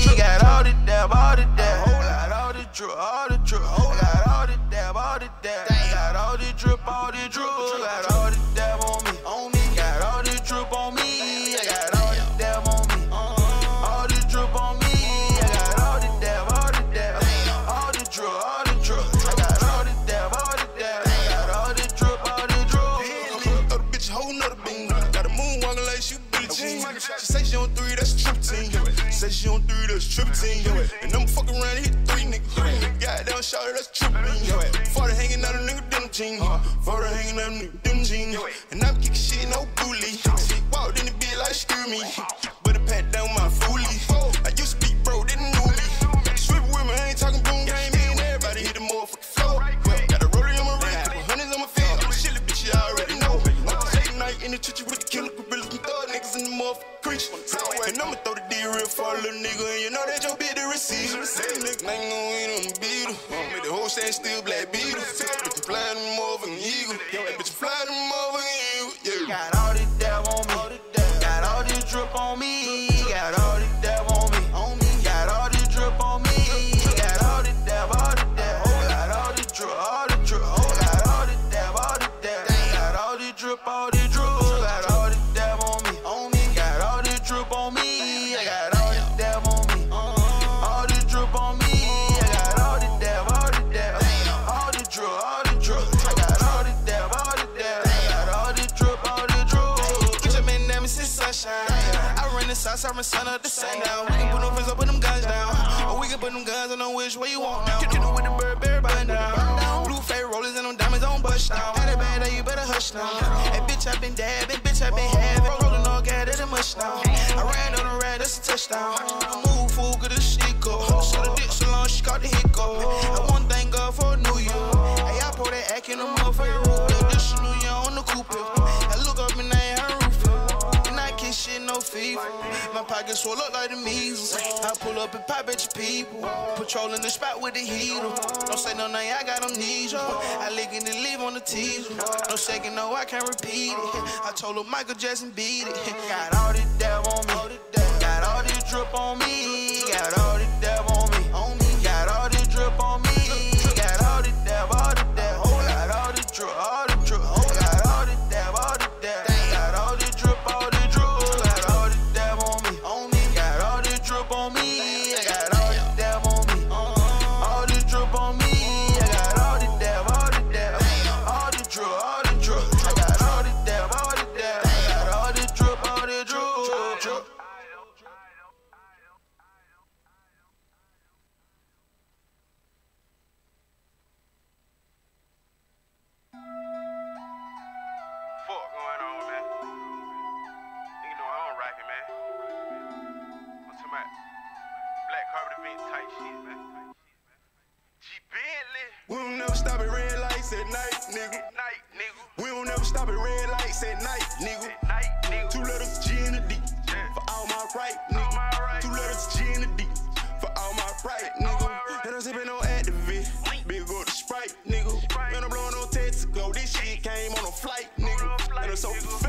Pockets swell up like the measles. I pull up and pop at your people. Patrolling the spot with the heater. Don't say no name, I got amnesia. I lick it and leave on the teaser. No second, no, I can't repeat it. I told her Michael Jackson beat it. Got all this dab on me. Got all this drip on me. Got all this dab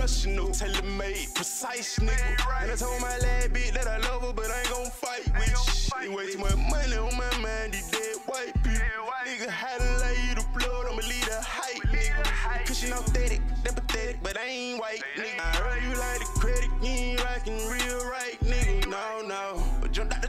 professional, tailor made, precise, nigga. And I told my lad bitch that I love her, but I ain't gon' fight with you. Way too much money on my mind, these dead white people. Nigga, how to lay you the blood, I'ma leave the hype, nigga. Cushion authentic, that pathetic, but I ain't white, nigga. I heard you like the credit, you ain't rockin' real right, nigga. No, no.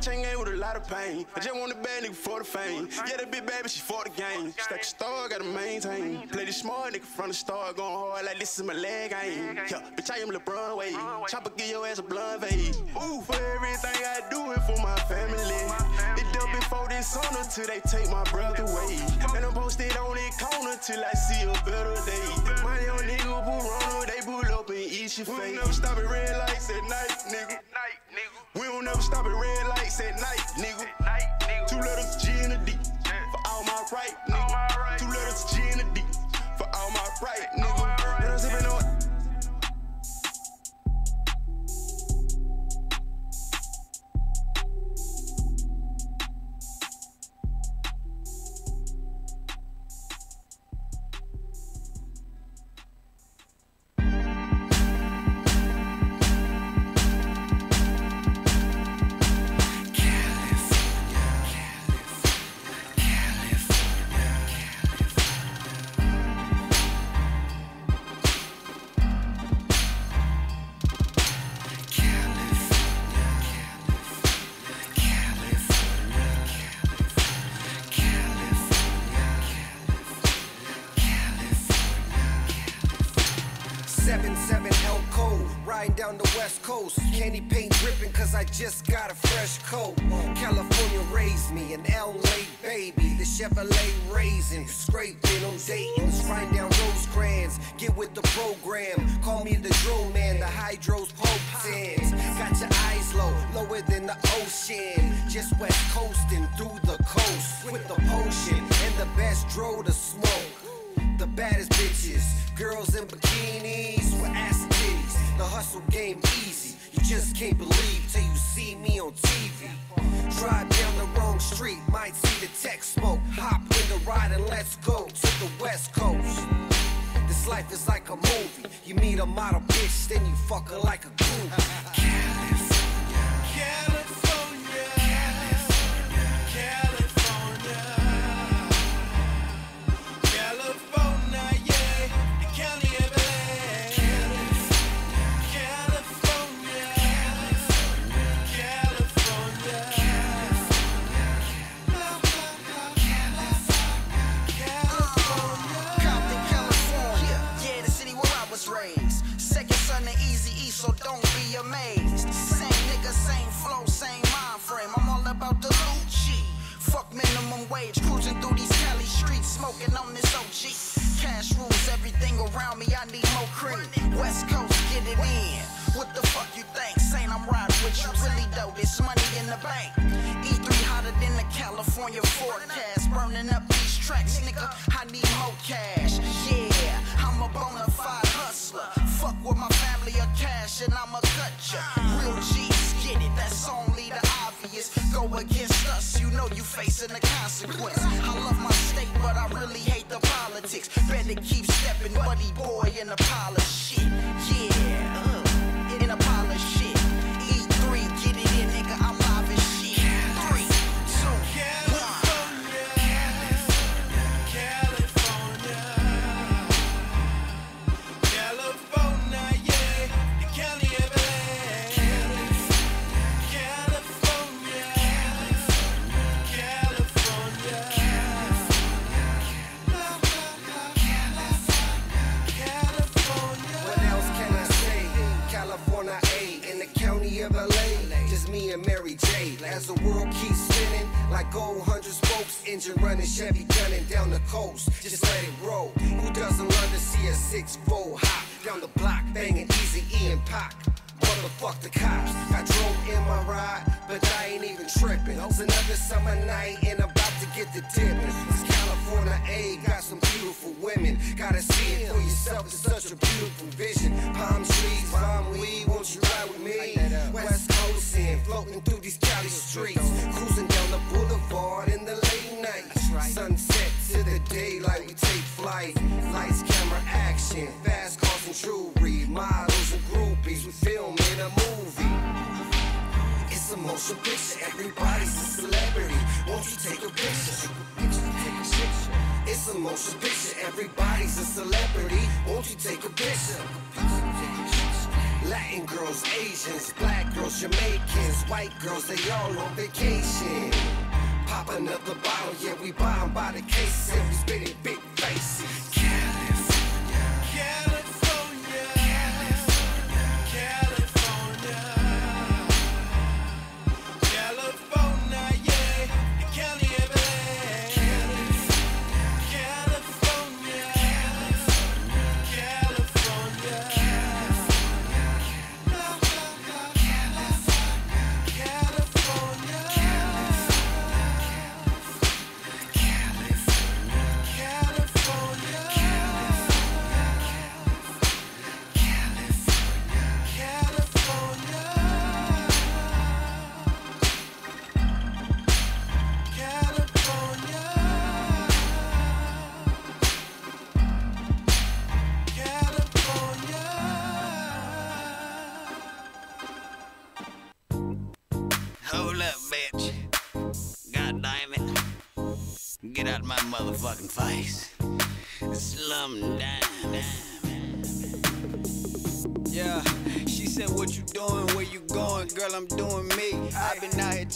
Chain game with a lot of pain. I just want a bad nigga for the fame. Yeah, that big baby, she for the game. Stack a star, gotta maintain. Play the smart nigga from the start, going hard like this is my leg game. Yeah, bitch, I am LeBron Wade. Chopper give your ass a blunt fade. Ooh, for everything I do it for my family. It done before this honor till they take my breath away. And I'm posted on that corner till I see a better day. My young nigga runner, they pull up and eat your face. Never stop at red lights at night, nigga. We don't never stop at red lights at night, nigga. Two letters G and a D for all my right, nigga. Two letters G and a D for all my right, nigga. And I'm sipping on. Politics. Better keep stepping, buddy boy, in the pile gold hundred spokes, engine running, Chevy gunning down the coast. Just let it roll. Who doesn't love to see a six fold hop down the block, banging Easy E and Pac? Motherfuck the cops. I drove in my ride, but I ain't even tripping. It's another summer night and I'm about to get the dipping. It's California A, got some beautiful women. Gotta see it for yourself, it's such a beautiful vision. Palm trees, palm weed, won't you ride with me? West Coast in, floating through fast cars and jewelry. Models and groupies, we film in a movie. It's a motion picture, everybody's a celebrity. Won't you take a picture? It's a motion picture, everybody's a celebrity. Won't you take a picture? Latin girls, Asians, black girls, Jamaicans, white girls, they all on vacation. Pop another bottle, yeah, we buy 'em by the case, and we spitting big faces.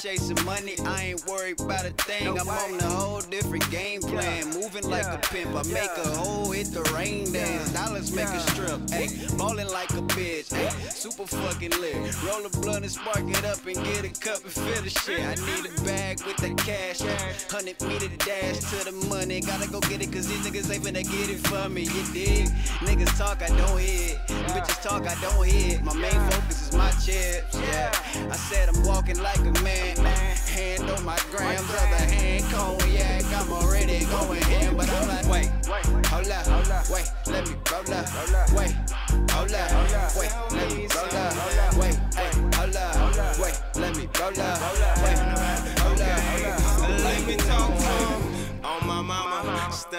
Chasing money. I ain't worried about a thing. I'm on a whole different game plan. Moving like a pimp. I make a hole, hit the rain dance. Dollars make a strip. Hey, ballin' like a bitch. Hey, super fucking lit. Roll a blunt and spark it up and get a cup and fill the shit. I need a bag with the cash. Hundred meter dash to the money. Gotta go get it cause these niggas ain't finna get it for me. You dig? Niggas talk, I don't hear it. Bitches talk, I don't hear it. My main focus is my chips. Yeah. I said I'm walking like a man. My grams, hand cognac. I'm already going in, but I'm like, wait, hold up, wait, let me roll up, wait, hold up, wait, let me roll up, wait, hold up, wait, let me roll up,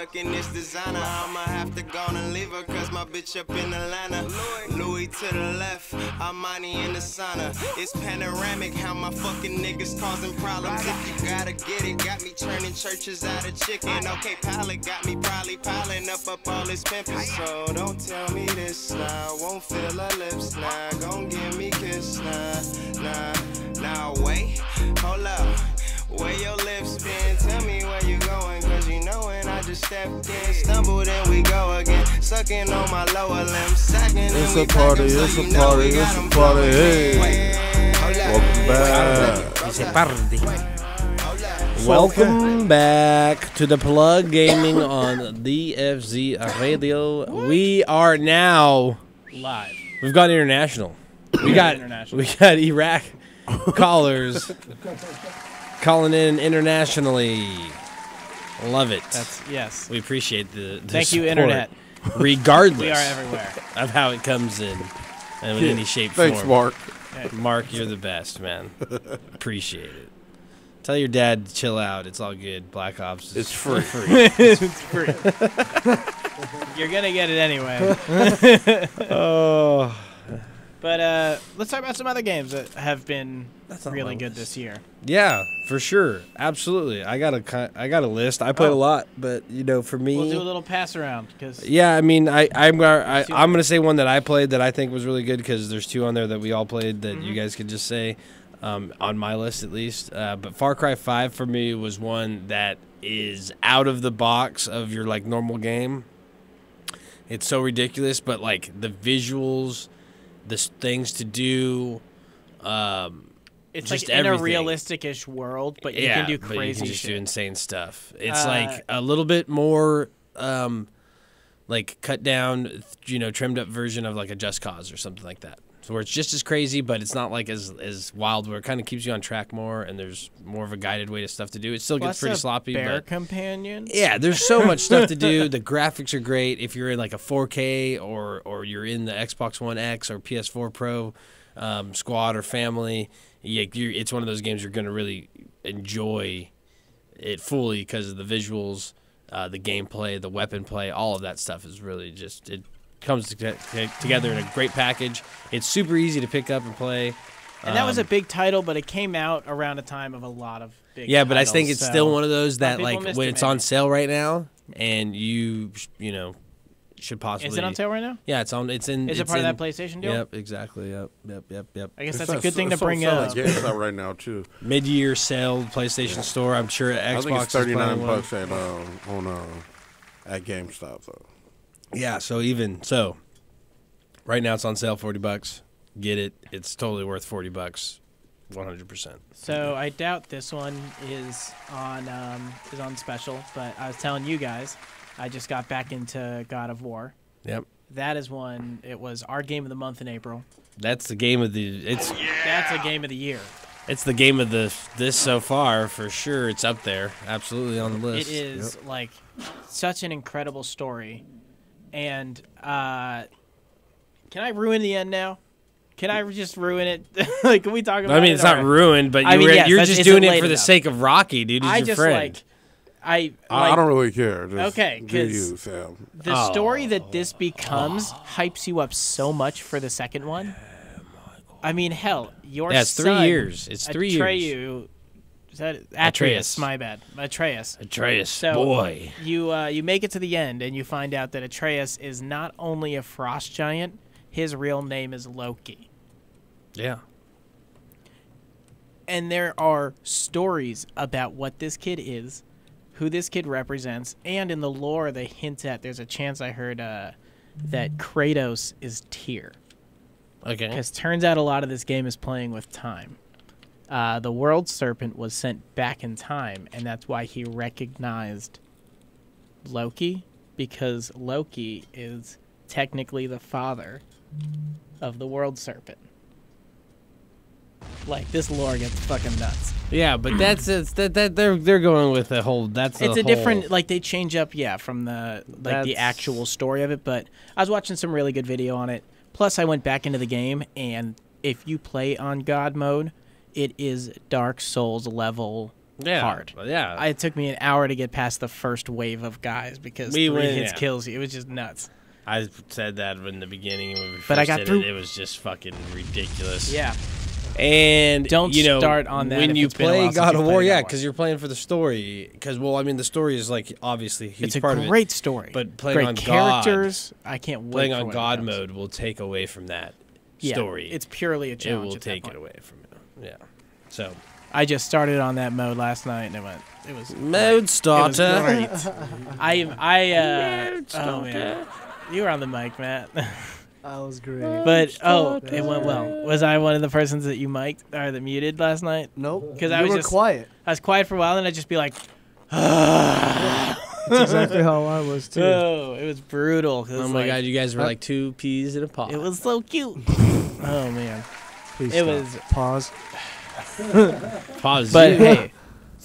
stuck in this designer. I'ma have to go and leave her, cause my bitch up in Atlanta. Louis to the left, Armani in the sauna. It's panoramic, how my fucking niggas causing problems. If you gotta get it, got me turning churches out of chicken. Okay, pilot got me probably piling up up all this pimping. So don't tell me this now, won't feel her lips now. Gon' give me kiss now, nah, nah, wait, hold up. Where your lips been? Tell me where you going, cause you know when I just stepped in, stumbled and we go again. Sucking on my lower limb, sacking and It's we a party, it's so a you know party, it's a 'em party, hey. Welcome back. Dice party. Welcome back to the Plug Gaming on DFZ Radio. We are now Live. We've gone international. We got International. we got Iraq callers calling in internationally. Love it. That's yes. We appreciate the, the Thank you, Internet. Regardless, We are everywhere. of how it comes in, and in Yeah. any shape, Thanks, form. Mark. Yeah. Mark, you're the best, man. appreciate it. Tell your dad to chill out. It's all good. Black Ops. Is It's free. it's free. You're gonna get it anyway. oh. But uh, let's talk about some other games that have been really good this year. Yeah, for sure. Absolutely. I got a ki- I got a list. I played Oh. a lot, but you know, for me We'll do a little pass around because Yeah, I mean, I I'm gonna- I, See I'm gonna say one that I played that I think was really good because there's two on there that we all played that you Mhm. guys could just say um, on my list at least. Uh, but Far Cry Five for me was one that is out of the box of your like normal game. It's so ridiculous, but like the visuals, the things to do, um, it's just like in a realistic-ish world, but you yeah, can do crazy. but you can just shit. do insane stuff. It's Uh, like a little bit more, um, like cut down, you know, trimmed up version of like a Just Cause or something like that. So where it's just as crazy, but it's not like as as wild. Where it kind of keeps you on track more, and there's more of a guided way to stuff to do. It still Plus gets pretty sloppy, bear but companion. yeah, there's so much stuff to do. The graphics are great. If you're in like a 4K or or you're in the Xbox One X or PS4 Pro um, squad or family, yeah, it's one of those games you're going to really enjoy it fully because of the visuals, uh, the gameplay, the weapon play, all of that stuff is really just it comes to, to- together in a great package. It's super easy to pick up and play. And that was a Um, big title, but it came out around a time of a lot of big. yeah, but I think it's so still one of those that like missed when it, it's on sale right now, and you you know should possibly. Is it on sale right now? Yeah, it's on. It's in. Is it it's part of that PlayStation deal? Yep, exactly. Yep, yep, yep, yep. I guess It's that's a on- good thing to it's on bring sale up. at GameStop right now too. Mid-year sale PlayStation Store. I'm sure Xbox I think it's thirty nine planning bucks at um, on uh, at GameStop though. Yeah, so even so, right now it's on sale forty bucks. Get it? It's totally worth forty bucks, one hundred percent. So I doubt this one is on um, is on special, but I was telling you guys, I just got back into God of War. Yep, That is one. It was our game of the month in April. that's the game of the. It's That's a game of the year. it's the game of the this so far for sure. It's up there, absolutely on the list. It is like such an incredible story, and uh, can I ruin the end now? Can I just ruin it? like, can we talk about? It. I mean, it, it's not or- ruined, but I you mean, were, yes, you're just doing it late for the enough? sake of Rocky, dude. He's I your just friend. like, I, I, I don't really care. Just Okay, do 'cause you, Sam. The Oh. story that this becomes hypes you up so much for the second one. I mean, hell, your Yeah, it's three years. It's three years. Atreyu, Is that Atreus. Atreus? My bad, Atreus. Atreus, So boy. you uh, you make it to the end and you find out that Atreus is not only a frost giant. His real name is Loki. Yeah. and there are stories about what this kid is, who this kid represents, and in the lore they hint at. There's a chance I heard uh, that Kratos is Tyr. Okay. Because turns out a lot of this game is playing with time. Uh, the World Serpent was sent back in time, and that's why he recognized Loki, because Loki is technically the father of the World Serpent. Like this lore gets fucking nuts. Yeah, but that's it's, that that they're they're going with a whole. That's it's a, a different whole- like they change up yeah from the like the actual story of it but i was watching some really good video on it plus i went back into the game and if you play on god mode it is dark souls level Yeah, hard yeah. I, it took me an hour to get past the first wave of guys because We three went- hits yeah. kills you it was just nuts I said that in the beginning when we first But I got did through- it. It was just fucking ridiculous. Yeah. And Don't you know, start on that when you it's been a play God of War. Yeah, because you're playing for the story. Because well, I mean, the story is like obviously huge It's a part of it. great story. But playing Great on characters. God, I can't wait Playing on God mode will take away from that Yeah, story. it's purely a It challenge will at that take it away from. Yeah. So I just started on that mode last night and it went. It was Mode great. It was starter. great. I I uh Mode oh man, you were on the mic, Matt. That was great. But oh, it went well. Was I one of the persons that you mic'd or that muted last night? Nope. Because I was were just quiet. I was quiet for a while, and I'd just be like. That's exactly how I was too. Oh, it was brutal. 'cause Oh it's my like- god, you guys were like two peas in a pod. It was so cute. oh man, Please it stop. was pause. Pause. But hey,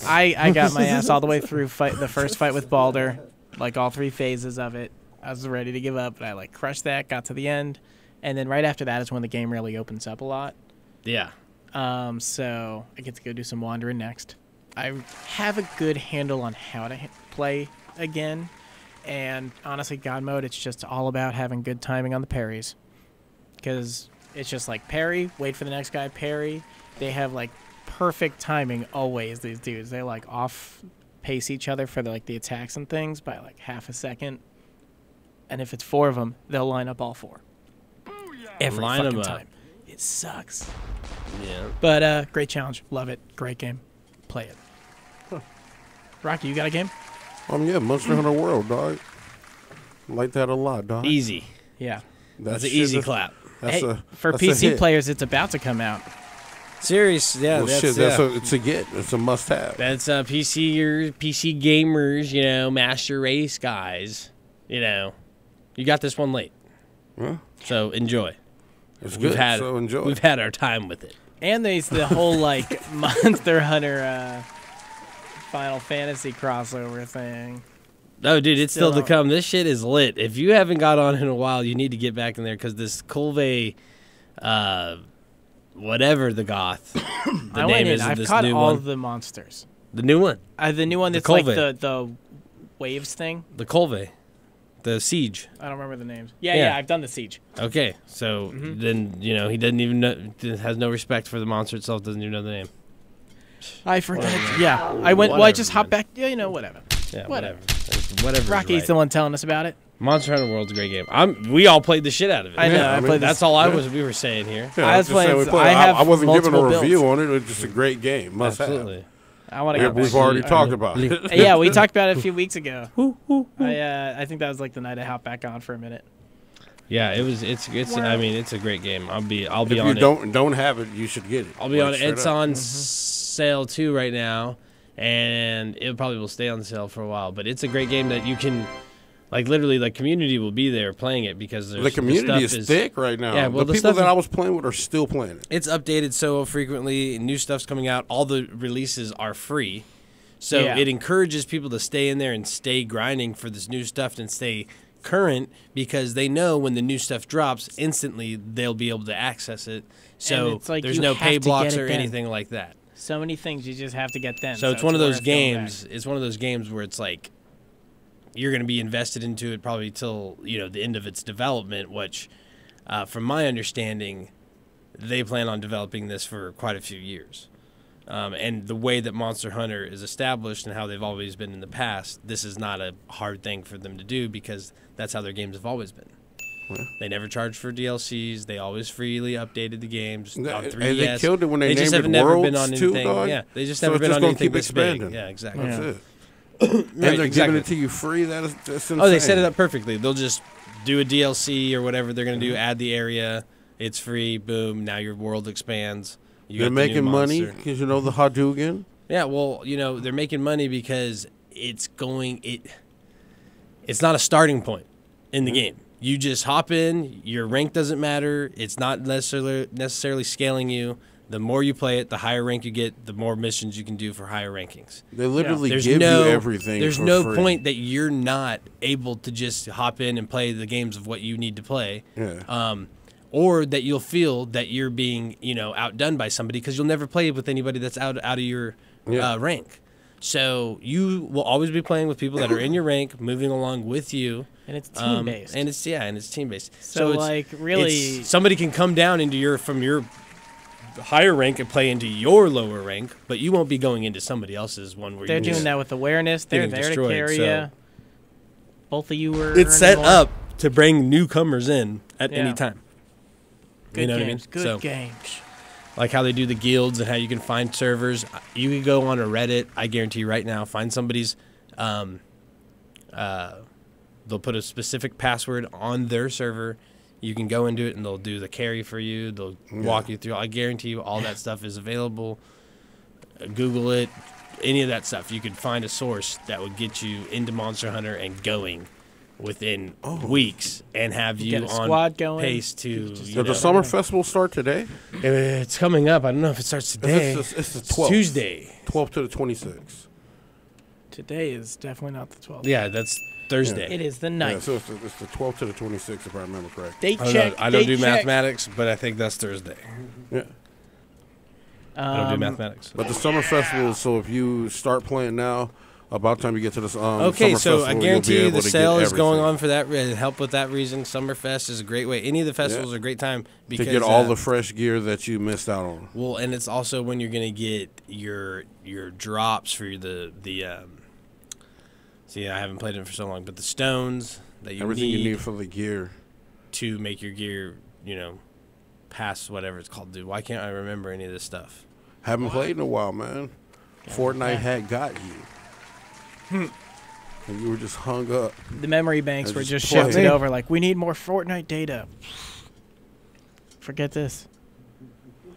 I I got my ass all the way through fight the first fight with Baldur, like all three phases of it. I was ready to give up, but I like crushed that, got to the end, and then right after that is when the game really opens up a lot. Yeah. Um, so I get to go do some wandering next. I have a good handle on how to h- play again, and honestly, God mode, it's just all about having good timing on the parries, because it's just like parry, wait for the next guy, parry. They have like perfect timing always. These dudes, they like off pace each other for the, like the attacks and things by like half a second, and if it's four of them, they'll line up all four. Every Line 'em fucking up. time. It sucks. Yeah. But uh, great challenge. Love it. Great game. Play it. Rocky, you got a game? Um, yeah, Monster Hunter World, dog. Like that a lot, dog. Easy. Yeah. That's an easy clap. That's hey, a, for that's PC hit. players, it's about to come out. Serious, yeah. Well, that's, shit, that's yeah. a, it's a get. It's a must-have. That's uh, PC or PC gamers, you know, master race guys. You know, you got this one late. Yeah. So enjoy. It's We've good, Had, so enjoy. We've had our time with it. And there's the whole like Monster Hunter uh, Final Fantasy crossover thing. No, dude, it's still, Still to come. This shit is lit. If you haven't got on in a while, you need to get back in there because this Kulve, uh, whatever the goth, the I name went in. is I've caught new all one. the monsters. The new one. Uh, the new one The that's like the the waves thing. The Kulve, the siege. I don't remember the names. Yeah, Yeah. yeah, I've done the siege. Okay, so Mhm. then you know he doesn't even know, has no respect for the monster itself. Doesn't even know the name. I forget. Whatever. Yeah, I went. well, I just hopped back. Yeah, you know, whatever. Yeah, whatever. It's Whatever. Rocky's the one telling us about it. Monster Hunter World's a great game. I'm. We all played the shit out of it. I know, Yeah, I I mean, played That's all I yeah. was. We were saying here. Yeah, I was just saying playing- we played- I I, have I wasn't giving a review builds. on it. It's just a great game. Must Absolutely. I want to Yeah, we've already talked about it. yeah, we talked about it a few weeks ago. I uh, I think that was like the night I hopped back on for a minute. Yeah, it was. It's. It's. I mean, it's a great game. I'll be. I'll If be you on it. don't don't have it, you should get it. I'll be Like, on it. It's up. on Mm-hmm. sale too right now, and it probably will stay on sale for a while. But it's a great game that you can, like, literally, the community will be there playing it because there's, The community stuff is thick right now. Yeah, well, the, the, people stuff that I was playing with are still playing it. it's updated so frequently. New stuff's coming out. All the releases are free, so Yeah. it encourages people to stay in there and stay grinding for this new stuff and stay current because they know when the new stuff drops instantly they'll be able to access it. So like there's no pay blocks or then. anything like that. So many things you just have to get them. So, it's one of those worth going back. games. It's one of those games where it's like you're going to be invested into it probably till you know the end of its development. Which, uh, from my understanding, they plan on developing this for quite a few years. Um, and the way that Monster Hunter is established and how they've always been in the past, this is not a hard thing for them to do because that's how their games have always been. They never charged for DLCs. They always freely updated the games on 3DS. they killed it when they just named have it never been Worlds on too, anything. dog. Yeah, they just So never it's been just on gonna anything keep this big. expanding. Yeah, exactly. That's Yeah. it. and they're giving it to you free. That is that's insane. Oh, they set it up perfectly. They'll just do a DLC or whatever they're going to do, add the area. It's free. Boom. Now your world expands. You They're got the making money because you know the Hadouken. Yeah, well, you know, they're making money because it's going it it's not a starting point in the game. You just hop in, your rank doesn't matter. It's not necessarily necessarily scaling you. The more you play it, the higher rank you get, the more missions you can do for higher rankings. They literally There's give no, you everything. There's no free. point that you're not able to just hop in and play the games of what you need to play. Yeah. Um, or that you'll feel that you're being, you know, outdone by somebody because you'll never play with anybody that's out out of your Yeah. uh, rank. So you will always be playing with people that are in your rank, moving along with you. And it's Um, team-based. and it's yeah, and it's team based. So, it's, like, really- it's- somebody can come down into your from your higher rank and play into your lower rank, but you won't be going into somebody else's one where They're doing that with awareness. They're there to carry so- you. Both of you were. It's set more. up to bring newcomers in at any time. Good you know games. what I mean? Good games. Like how they do the guilds and how you can find servers. You can go on a Reddit. I guarantee you right now, find somebody's. Um, uh, they'll put a specific password on their server. You can go into it and they'll do the carry for you. They'll walk you through. I guarantee you, all that stuff is available. Google it. Any of that stuff, you could find a source that would get you into Monster Hunter and going within weeks and have you Get on squad going. pace to. Does know, the summer festival start today? it's coming up. I don't know if it starts today. It's, the- it's the It's Tuesday. 12th to the 26th. Today is definitely not the 12th. Yeah, that's Thursday. It is the Yeah, ninth. so it's the, it's the 12th to the 26th, if I remember correct. They I don't, check. know, I don't do check. mathematics, but I think that's Thursday. Yeah. I don't do Um, mathematics. But the summer festival. So if you start playing now, about time you get to this um, Okay, so I guarantee you the sale is going on for that re- help with that reason. Summerfest is a great way. Any of the festivals are a great time to because get all uh, the fresh gear that you missed out on. well, and it's also when you're gonna get your your drops for the the. Um, see, I haven't played it for so long, but the stones that you Everything need you need for the gear. to make your gear, you know, pass whatever it's called. Dude, why can't I remember any of this stuff? Haven't played in a while, man. Fortnite had got you. And you were just hung up. The memory banks were just playing. shifted over. Like we need more Fortnite data. Forget this.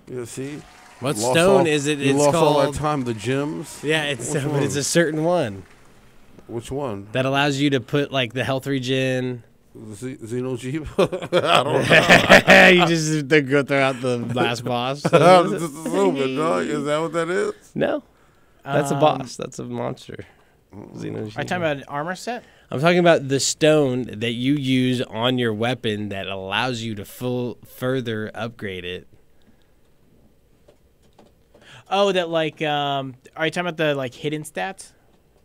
Yeah, see? What You stone all- is it? You It's lost all called- that time. The gyms. Yeah, it's Which but it's a certain one Which one? that allows you to put like the health regen. Z- Xeno Jeep? I don't know. you just they go throw out the last boss. I'm just assuming, dog. Is that what that is? No, that's a Um, boss. That's a monster. Xeno Are you talking about an armor set? I'm talking about the stone that you use on your weapon that allows you to full further upgrade it. Oh, that like um. Are you talking about the like hidden stats?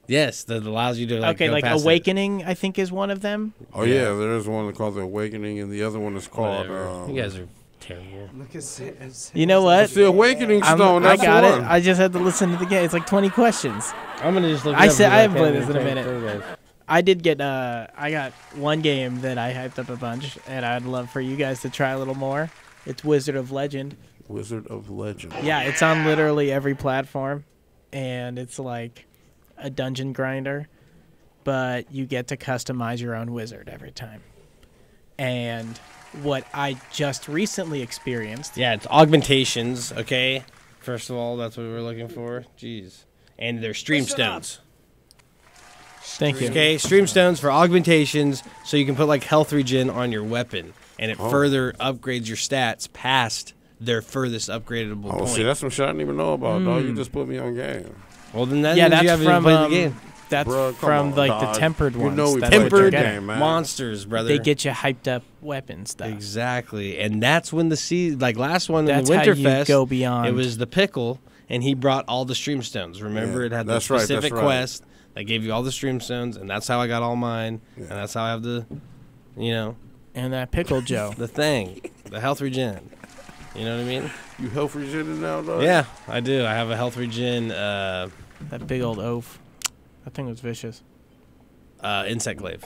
Yes, that allows you to like okay, go like past it. awakening. I think is one of them. Oh yeah, there is one called the Awakening, and the other one is called. Um, you guys are terrible. Look at Sa- You know what? It's the Awakening I'm- Stone. I That's got the it. one. I just had to listen to the game. It's like 20 questions. I'm gonna just look. it I up said because I haven't can't played this in a remember minute. anything, guys. I did get uh I got one game that I hyped up a bunch and I'd love for you guys to try a little more. It's Wizard of Legend. Wizard of Legend. Yeah, it's on literally every platform and it's like a dungeon grinder, but you get to customize your own wizard every time. And what I just recently experienced Yeah, it's augmentations. Okay, first of all, that's what we're looking for. Jeez, and they're stream stones. Thank you. Okay, stream stones for augmentations, so you can put like health regen on your weapon, and it Oh. further upgrades your stats past their furthest upgradable Oh, point. see, that's some shit I didn't even know about, dog. You Mm. just put me on game. well, then that yeah, means that's you haven't from even played um, the game. That's Bruh, from on, like dog. the tempered You ones. know we That's played what the you're game, man. monsters, brother. They get you hyped up weapons. stuff. exactly, and that's when the sea like last one That's in how the you Winterfest. go beyond. It was the pickle, and he brought all the stream stones. Remember, Yeah, it had that's the specific right. quest that gave you all the stream stones, and that's how I got all mine, and that's how I have the, you know, and that pickle Joe. the thing, the health regen. You know what I mean? You health regen now, dog? Yeah, I do. I have a health regen uh, That big old oaf. That thing was vicious. uh, insect glaive.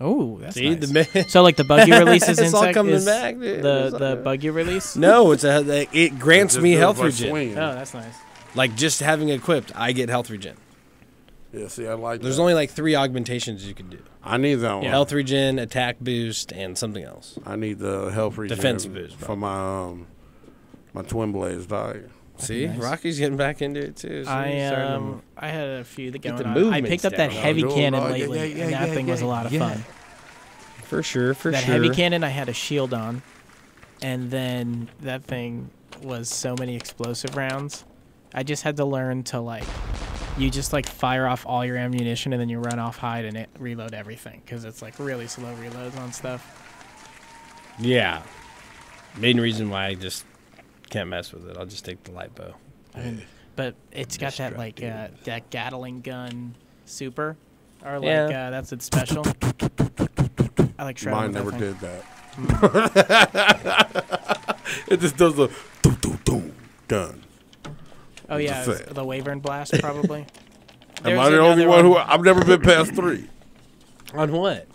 Oh, that's See, nice. the mi- so like the buggy releases It's all insect coming is back, dude. the It's all- the buggy release. No, it's a it grants me health regen. swinging. Oh, that's nice. Like just having equipped, I get health regen. Yeah, see, I like There's that. only like three augmentations you can do: I need that one. health regen, attack boost, and something else. I need the health regen Defense boost, for my um my twin blades, dog. See, nice. Rocky's getting back into it too. so I starting to- um I had a few that going the on. I picked up that down. heavy Doing cannon yeah, lately, yeah, yeah, and that yeah, thing was a lot of fun. for sure, for that sure. That heavy cannon, I had a shield on, and then that thing was so many explosive rounds. I just had to learn to like, you just like fire off all your ammunition and then you run off hide and it reload everything because it's like really slow reloads on stuff. Yeah, main reason why I just can't mess with it. I'll just take the light bow. I mean, but it's got that like uh, that Gatling gun super, or like Yeah. uh, that's its special. I like shredding Mine never thing. did that. it just does a doom doom doom done. Oh I'm yeah, just it's saying. the Wyvern blast probably. Am I the only another one who I've never been past three On what?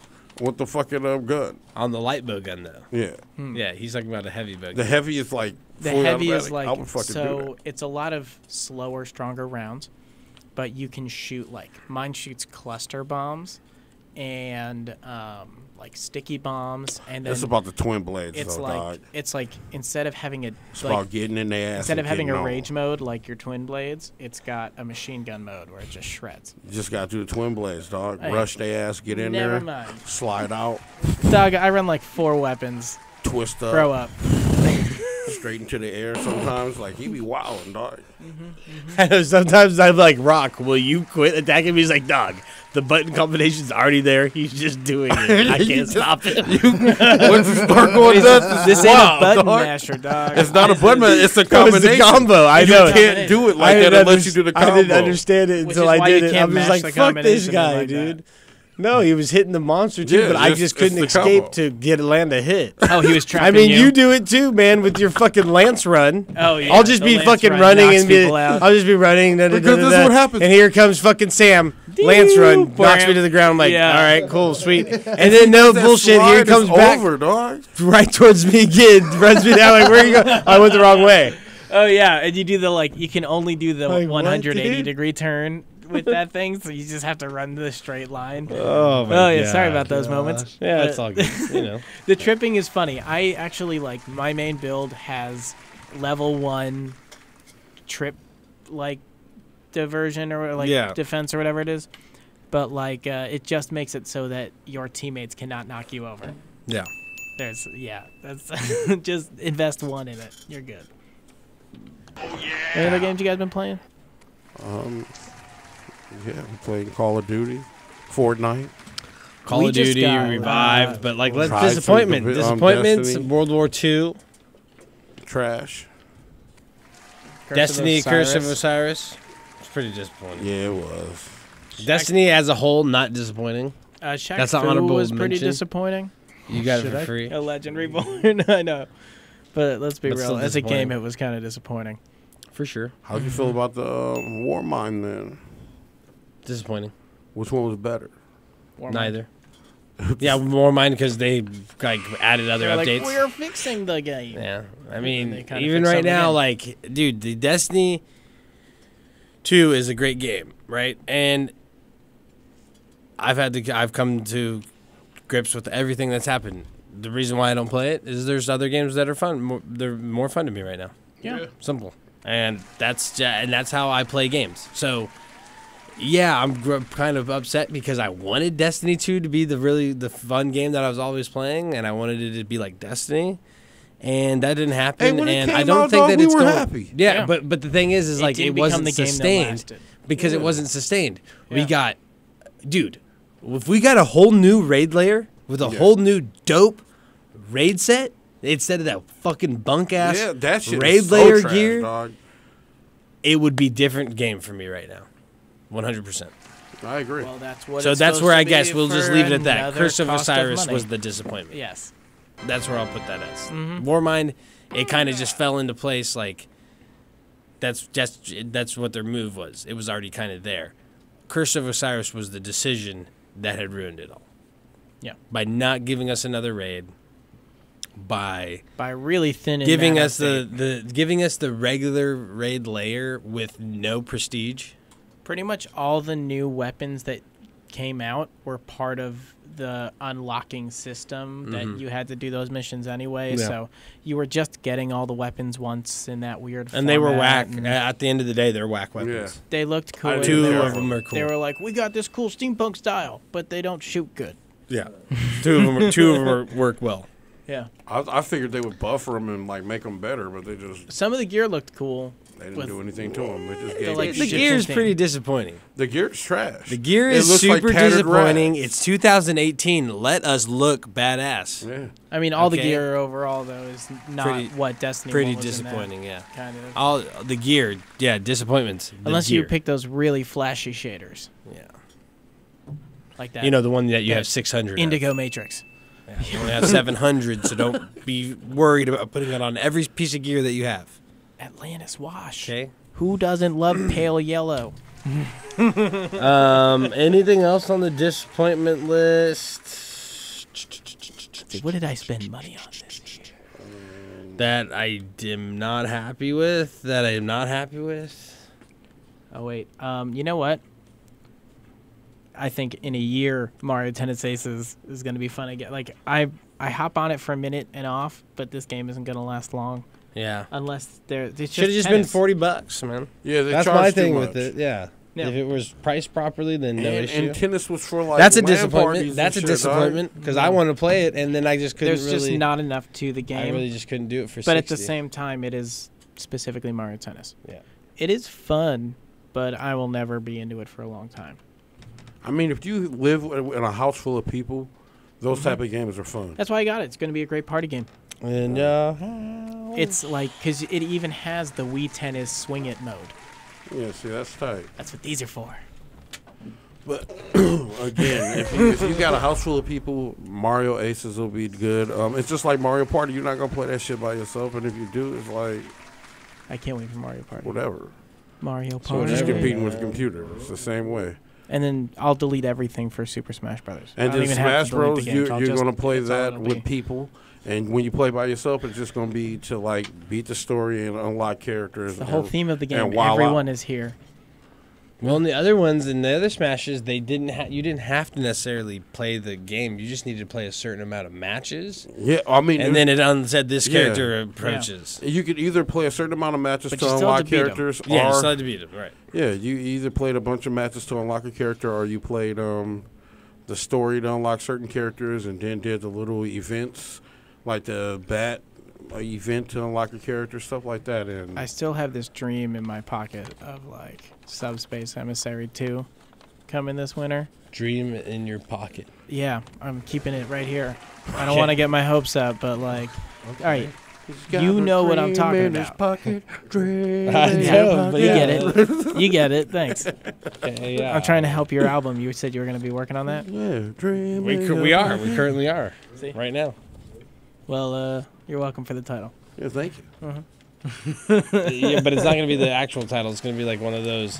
With the fucking um, gun? On the light bow gun though. Yeah, Yeah, he's talking about a heavy bow. the gun. heavy is like The fully heavy is automatic. I like would fucking do so it's a lot of slower, stronger rounds, but you can shoot like mine shoots cluster bombs and um, like sticky bombs, and that. then It's about the twin blades, it's though, like dog. it's like instead of having a It's like, about getting in their ass. instead of having a getting on. rage mode like your twin blades, it's got a machine gun mode where it just shreds. You just got to do the twin blades, dog. Hey, Rush their ass, get in never there, mind. slide out, Dog, I run like four weapons. twist up. throw up. straight into the air sometimes. Like he be wilding, dog. I mm-hmm, know mm-hmm. sometimes I'm like, Rock, will you quit attacking me? He's like, dog, the button combination's already there. He's just doing it. I can't just- stop it. Once you start going nuts, This it's ain't a wild, button dog. masher, dog. It's not a button masher. It's a It was combination. the combo. I You can't do it like that didn't unless you do the combo. I didn't understand it until I did it. I'm just like, fuck this guy, like that. dude. No, he was hitting the monster too, Yeah, but I just- just couldn't escape combo. to get land a hit. Oh, he was I mean, you? you do it too, man, with your fucking lance run. Oh, yeah, I'll just the be lance fucking run running and be. I'll just be running. da- da- Because da- this da- is what happens. And here comes fucking Sam. Lance run knocks me to the ground. I'm like, Yeah. all right, cool, sweet. And then no bullshit. Here Here is comes back over, dog. right towards me again. Runs me down like, where you go? I went the wrong way. Oh yeah, and you do the like you can only do the Like, 180 dude? degree turn with that thing, so you just have to run the straight line. Oh, my yeah, sorry about those moments. Yeah, But it's all good, you know. the tripping is funny. I actually like my main build has level one trip like diversion or like Yeah. defense or whatever it is, but like uh, it just makes it so that your teammates cannot knock you over. Yeah. There's yeah, that's just invest one in it. You're good. Any other games you guys been playing? Um, yeah, I'm playing Call of Duty, Fortnite. Call We of Duty got, revived, uh, but like let's Rise disappointment, the- um, disappointments. Destiny. World War II, Trash. Curse Destiny, of Curse of Osiris. Osiris. It's pretty disappointing. Yeah, it was. Destiny as a whole, not disappointing. Uh, Shaq That's an Fu honorable was pretty mention. disappointing. You got Should it I? for free. A Legend Reborn. I know, but let's be But real. As a game, it was kind of disappointing. For sure. How do you feel about the um, Warmind then? Disappointing. Which one was better? Warmind. Neither. yeah, more mine because they like added other They're updates. Like, We're fixing the game. Yeah, I mean, even right now, in. like, dude, the Destiny Two is a great game, right? And I've had to, I've come to grips with everything that's happened. The reason why I don't play it is there's other games that are fun. More, they're more fun to me right now. Yeah. simple, and that's and that's how I play games. So. Yeah, I'm gr- kind of upset because I wanted Destiny 2 to be the really the fun game that I was always playing, and I wanted it to be like Destiny, and that didn't happen. when it and I don't out, think dog, that we it's were going. happy. Yeah, Yeah. but but the thing is, is It like it wasn't the game sustained lasted. because it wasn't sustained. We got, dude, if we got a whole new raid layer with a Yeah. whole new dope raid set instead of that fucking bunk ass Yeah, raid is so layer trash, gear, dog. it would be different game for me right now, one hundred percent. I agree. Well, that's what. So it's that's where to I guess we'll just leave it at that. another Curse of Osiris money. was the disappointment. Yes. That's where I'll put that as. Mhm. Warmind, it kind of just fell into place. Like that's just that's what their move was. It was already kind of there. Curse of Osiris was the decision that had ruined it all. Yeah. By not giving us another raid. By By really thinning giving us the, the giving us the regular raid layer with no prestige. Pretty much all the new weapons that came out were part of the unlocking system that Mhm. you had to do those missions anyway. Yeah. So you were just getting all the weapons once in that weird. And they were format, whack. At the end of the day, they're whack weapons. They looked cool. Two of were- them are cool. They were like, "We got this cool steampunk style, but they don't shoot good." Yeah. two of them. Are, two of them work well. Yeah. I, I figured they would buffer them and like make them better, but they just Some of the gear looked cool. They didn't with- do anything to them. They just the, gave like, The gear is pretty disappointing. The gear is trash. The gear is looks like super disappointing. rags. It's 2018. Let us look badass. Yeah. I mean, all the gear overall though is not Pretty- what Destiny. Pretty 1 was in that, disappointing, yeah. Kind of. All the gear, yeah, disappointments. The Unless you pick those really flashy shaders. Yeah. Like that. You know the one that you that have 600. of. Indigo Matrix. Yeah, you only have 700, so don't be worried about putting it on every piece of gear that you have. Atlantis Wash. Okay. Who doesn't love pale yellow? Um, anything else on the disappointment list? What did I spend money on this year? That I am not happy with. That I am not happy with. Oh wait. Um, you know what? I think in a year Mario Tennis Aces is going to be fun again. Like I I hop on it for a minute and off, but this game isn't going to last long Yeah. unless there. It's Should have just been 40 bucks, man. Yeah, they That's my thing with it. Yeah. Yeah. If it was priced properly, then no and, issue. and tennis was for like That's a LAN disappointment. That's a shit, disappointment because I want to play it, and then I just couldn't There's just not enough to the game. I really just couldn't do it for. But at the same time, it is specifically Mario Tennis. Yeah. It is fun, but I will never be into it for a long time. I mean, if you live in a house full of people, those Mm-hmm. type of games are fun. That's why I got it. It's going to be a great party game. And uh, It's like because it even has the Wii Tennis Swing It mode. Yeah, see, that's tight. That's what these are for. But again, if you, if you got a house full of people, Mario Aces will be good. Um, it's just like Mario Party. You're not gonna play that shit by yourself, and if you do, it's like I can't wait for Mario Party. whatever. Mario Party. So it's just Party. competing with a computer. It's the same way. And then I'll delete everything for Super Smash Brothers. I And don't then even have Smash delete the Bros, games. you, I'll you're just- gonna play that's all that it'll with people. And when you play by yourself, it's just gonna be to like beat the story and unlock characters. The whole and- theme of the game. Everyone out. is here. Well, in the other ones, in the other smashes, they didn't. Ha- you didn't have to necessarily play the game. You just needed to play a certain amount of matches. Yeah, I mean, and then it un- said this Yeah. character approaches. You could either play a certain amount of matches But to you still unlock to beat 'em. characters, Yeah, you or still had to beat 'em, right. Yeah, you either played a bunch of matches to unlock a character, or you played um, the story to unlock certain characters, and then did the little events like the bat event to unlock a character, stuff like that. And I still have this dream in my pocket of like Subspace Emissary 2 coming this winter. Dream in your pocket. Yeah, I'm keeping it right here. I don't want to get my hopes up, but like, all right, got you know what I'm talking in his about. pocket, dream I know, his but you get it. You get it. Thanks. Okay, yeah. I'm trying to help your album. You said you were going to be working on that. Yeah, dream. We, in we are. We currently are. See? Right now. Well, uh, you're welcome for the title. Yeah, thank you. Uh-huh. yeah, but it's not going to be the actual title. It's going to be like one of those,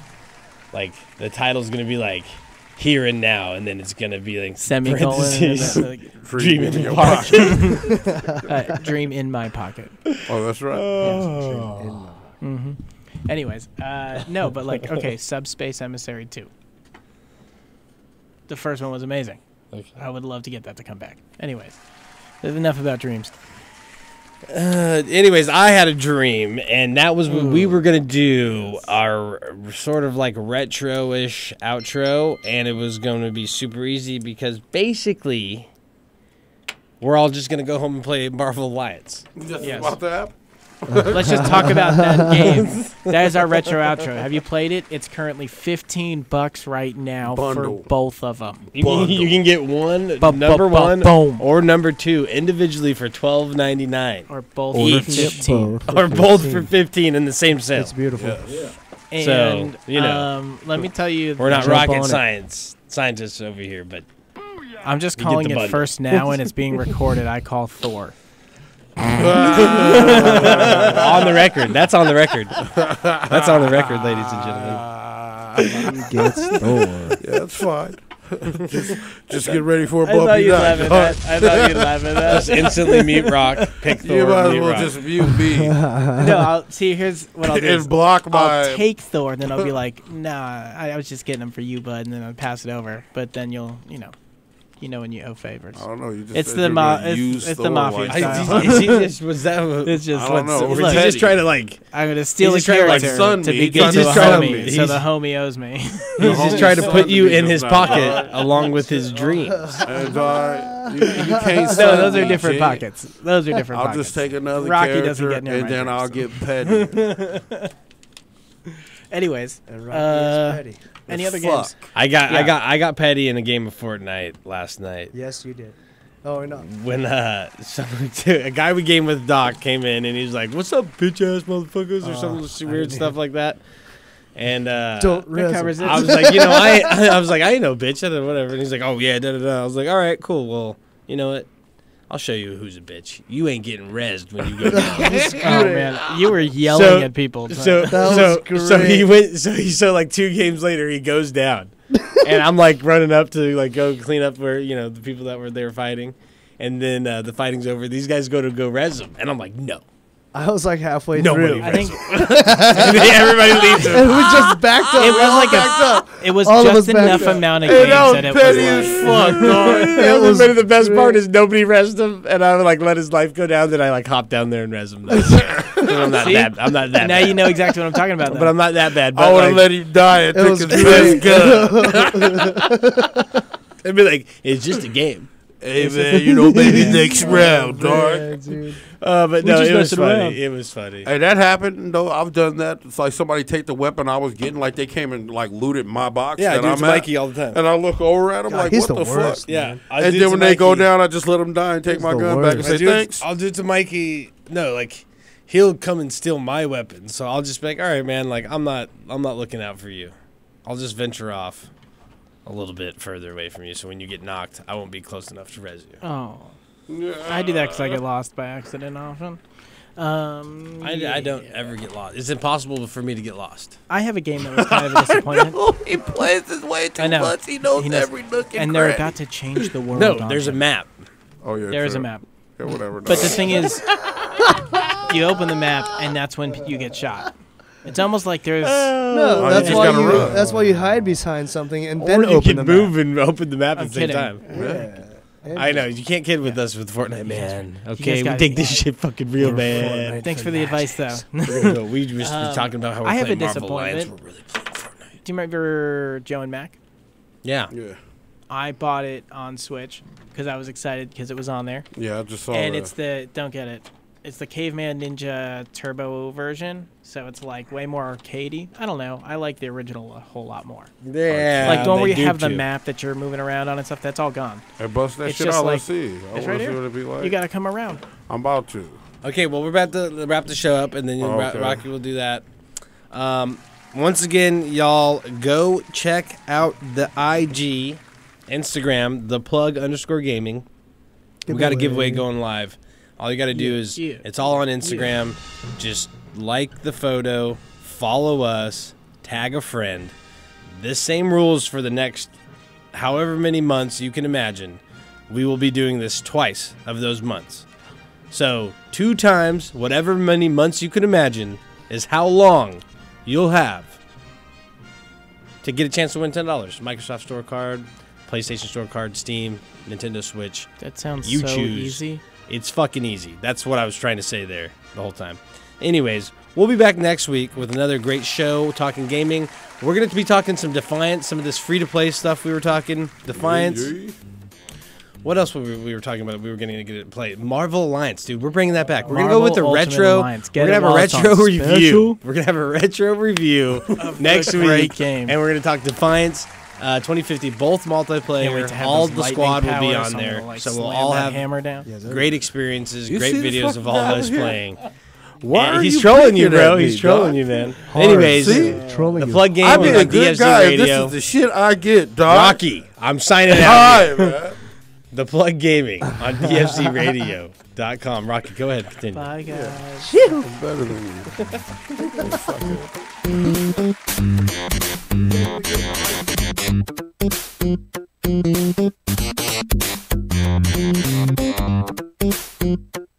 like the title's going to be like here and now, and then it's going to be like Semicolon. and parentheses, then, like, dream in your pocket. uh, dream in my pocket. Oh, that's right. Oh. hmm Anyways, uh, no, but like, okay, Subspace Emissary 2. The first one was amazing. I would love to get that to come back. Anyways, there's enough about dreams. Uh, anyways, I had a dream, and that was when we were gonna do our sort of like retro-ish outro, and it was going to be super easy because basically we're all just gonna go home and play Marvel Alliance. Just Yes. about that. Let's just talk about that game. That is our retro outro. Have you played it? It's currently 15 bucks right now Bundle. for both of them. You can, you can get one Bu- number bu- bu- one boom. or number two individually for twelve ninety nine, or both Or for for 15. or both for 15. in the same sale. It's beautiful. And, So, you know. um, let me tell you, We're not rocket on it. science scientists over here, but I'm just calling it bundle. first now, and it's being recorded. I call Thor. on the record. That's on the record. That's on the record, ladies and gentlemen. Gets Thor. Yeah, that's fine. just, just get ready for a I thought you'd laugh at that. I thought you'd laugh at that. Just instantly mute rock, pick Thor, You might as well rock. just mute me. no, I'll see. Here's what I'll do: And is block my- I'll take Thor, then I'll be like, "Nah, I, I was just getting him for you, bud," and then I'll pass it over. But then you'll, you know, you know when you owe favors. I don't know. You just It's the you're ma- it's, it's the Thor mafia like style. that. Is he just- was that? It's just I don't know. Was Look, he just trying to like? I'm gonna steal a He's just trying to, like, character sun to me. be He's good to just a trying to- homie, so he's- the homie owes me. He's just trying to put you in his pocket along with his dreams. And uh, you, you can't. no, sun those are different G. pockets. Those are different pockets. I'll pockets. just take another Rocky doesn't character get near and my then I'll dreams. get petty. Anyways, And Rocky uh, is petty. Any other Fuck. games? I got, I got, I got petty in a game of Fortnite last night. Yes, you did. Oh, or not. when uh someone a guy we game with Doc came in and he's like, "What's up, bitch ass motherfuckers?" or Oh, some I weird didn't- stuff like that. And uh, Don't That covers it. I was like, you know, I I was like, I ain't no bitch, I don't- whatever. And he's like, oh yeah, da da da. I was like, all right, cool. Well, you know what? I'll show you who's a bitch. You ain't getting rezzed when you go down. Oh man, you were yelling So- at people. So That so was so he went so he so like two games later he goes down, and I'm like running up to like go clean up where you know the people that were there fighting, and then uh, the fighting's over. These guys go to go res him, and I'm like no, I was like halfway Nobody through. I think- Everybody leaves him. and we just backed up. It was all like a- up. it was All just us enough up. amount of games that was that it was as like- fuck, dog. It was was the best part is nobody rezzed him, and I would like let his life go down. Then I like hop down there and res him. That's it. 'Cause I'm not See? that. I'm not that. now bad. you know exactly what I'm talking about. but. I'm not that bad. But I would have like, let him die and It was his great. best gun. I'd be like, it's just a game. hey man, you know, maybe next round, dog. Yeah. Uh, but We no, it was funny. around. It was funny. Hey, that happened though. I've done that. It's like somebody take the weapon I was getting, like they came and like looted my box. Yeah, I that do it I'm to at, Mikey all the time. And I look over at him God, like, he's what the the, worst, fuck? Yeah, I And then to when they go down, I just let them die and take He's my the gun back and say I do it- thanks. I'll do it to Mikey. No, like he'll come and steal my weapon, so I'll just be like, all right, man. Like I'm not, I'm not looking out for you. I'll just venture off a little bit further away from you, so when you get knocked, I won't be close enough to res you. Oh, I do that because I get lost by accident often. Um, I, I don't ever get lost. It's impossible for me to get lost. I have a game that was kind of a disappointment. he plays his way too I know. much. He knows, He knows. every nook and, and they're cranny. about to change the world. No, on there's a map. Oh yeah, There is a map. Yeah, whatever. But the thing is, you open the map, and that's when you get shot. It's almost like there's. No, Oh, that's why you. run. That's why you hide behind something and then Or you open can the move and open the map I'm at the same kidding. time. Yeah. I know you can't kid with us with Fortnite, man. Okay, we gotta- take this shit fucking real, We're man. Thanks for the advice, though. We're go. We just Um, been talking about how we're I have a playing Marvel Alliance. disappointment. We're really playing Fortnite. Do you remember Joe and Mac? Yeah. Yeah, I bought it on Switch because I was excited because it was on there. yeah, I just saw and that. it's the don't get it. It's the Caveman Ninja Turbo version, so it's like way more arcadey. I don't know. I like the original a whole lot more. Yeah. like the one where they you do have the too. map that you're moving around on and stuff. That's all gone. Hey, bust that It's shit out. like- Let's see. I It's want right to see here. what it be like. You gotta come around. I'm about to. Okay, well, we're about to wrap the show up, and then Oh, okay. Rocky will do that. Um, once again, y'all go check out the IG, Instagram, the plug underscore gaming. We got a giveaway Giveaway. going live. All you got to do Yeah, is yeah, it's all on Instagram. Just like the photo, follow us, tag a friend. This same rules for the next however many months you can imagine. We will be doing this twice of those months. So, two times, whatever many months you can imagine, is how long you'll have to get a chance to win $10. Microsoft Store card, PlayStation Store card, Steam, Nintendo Switch. That sounds You so choose. easy. It's fucking easy. That's what I was trying to say there the whole time. Anyways, we'll be back next week with another great show talking gaming. We're going to be talking some Defiance, some of this free to play stuff we were talking. Defiance. Yeah, yeah. What else were we, we were talking about? We were going to get it played. Marvel Alliance, dude. We're bringing that back. We're going to go with the Ultimate retro. We're going to have a while it's on retro review. We're going to have a retro review next week. game. And we're going to talk Defiance. Uh, 2050, both Can't wait multiplayer. to have All those the lightning squad will be on there, like, so we'll all have hammer down. great experiences, You great videos of all of guy us here? playing. Why he's you trolling you, bro. Me, he's trolling dog. you, man. Hard. Anyways, See? Uh, trolling the plug game. I'd be a good DSG guy. Radio. This is the shit I get, dog. Rocky, I'm signing out. Hi, man. the plug gaming on DFZRadio.com. Rocky, go ahead. Continue. Bye, guys. Yeah. better than you.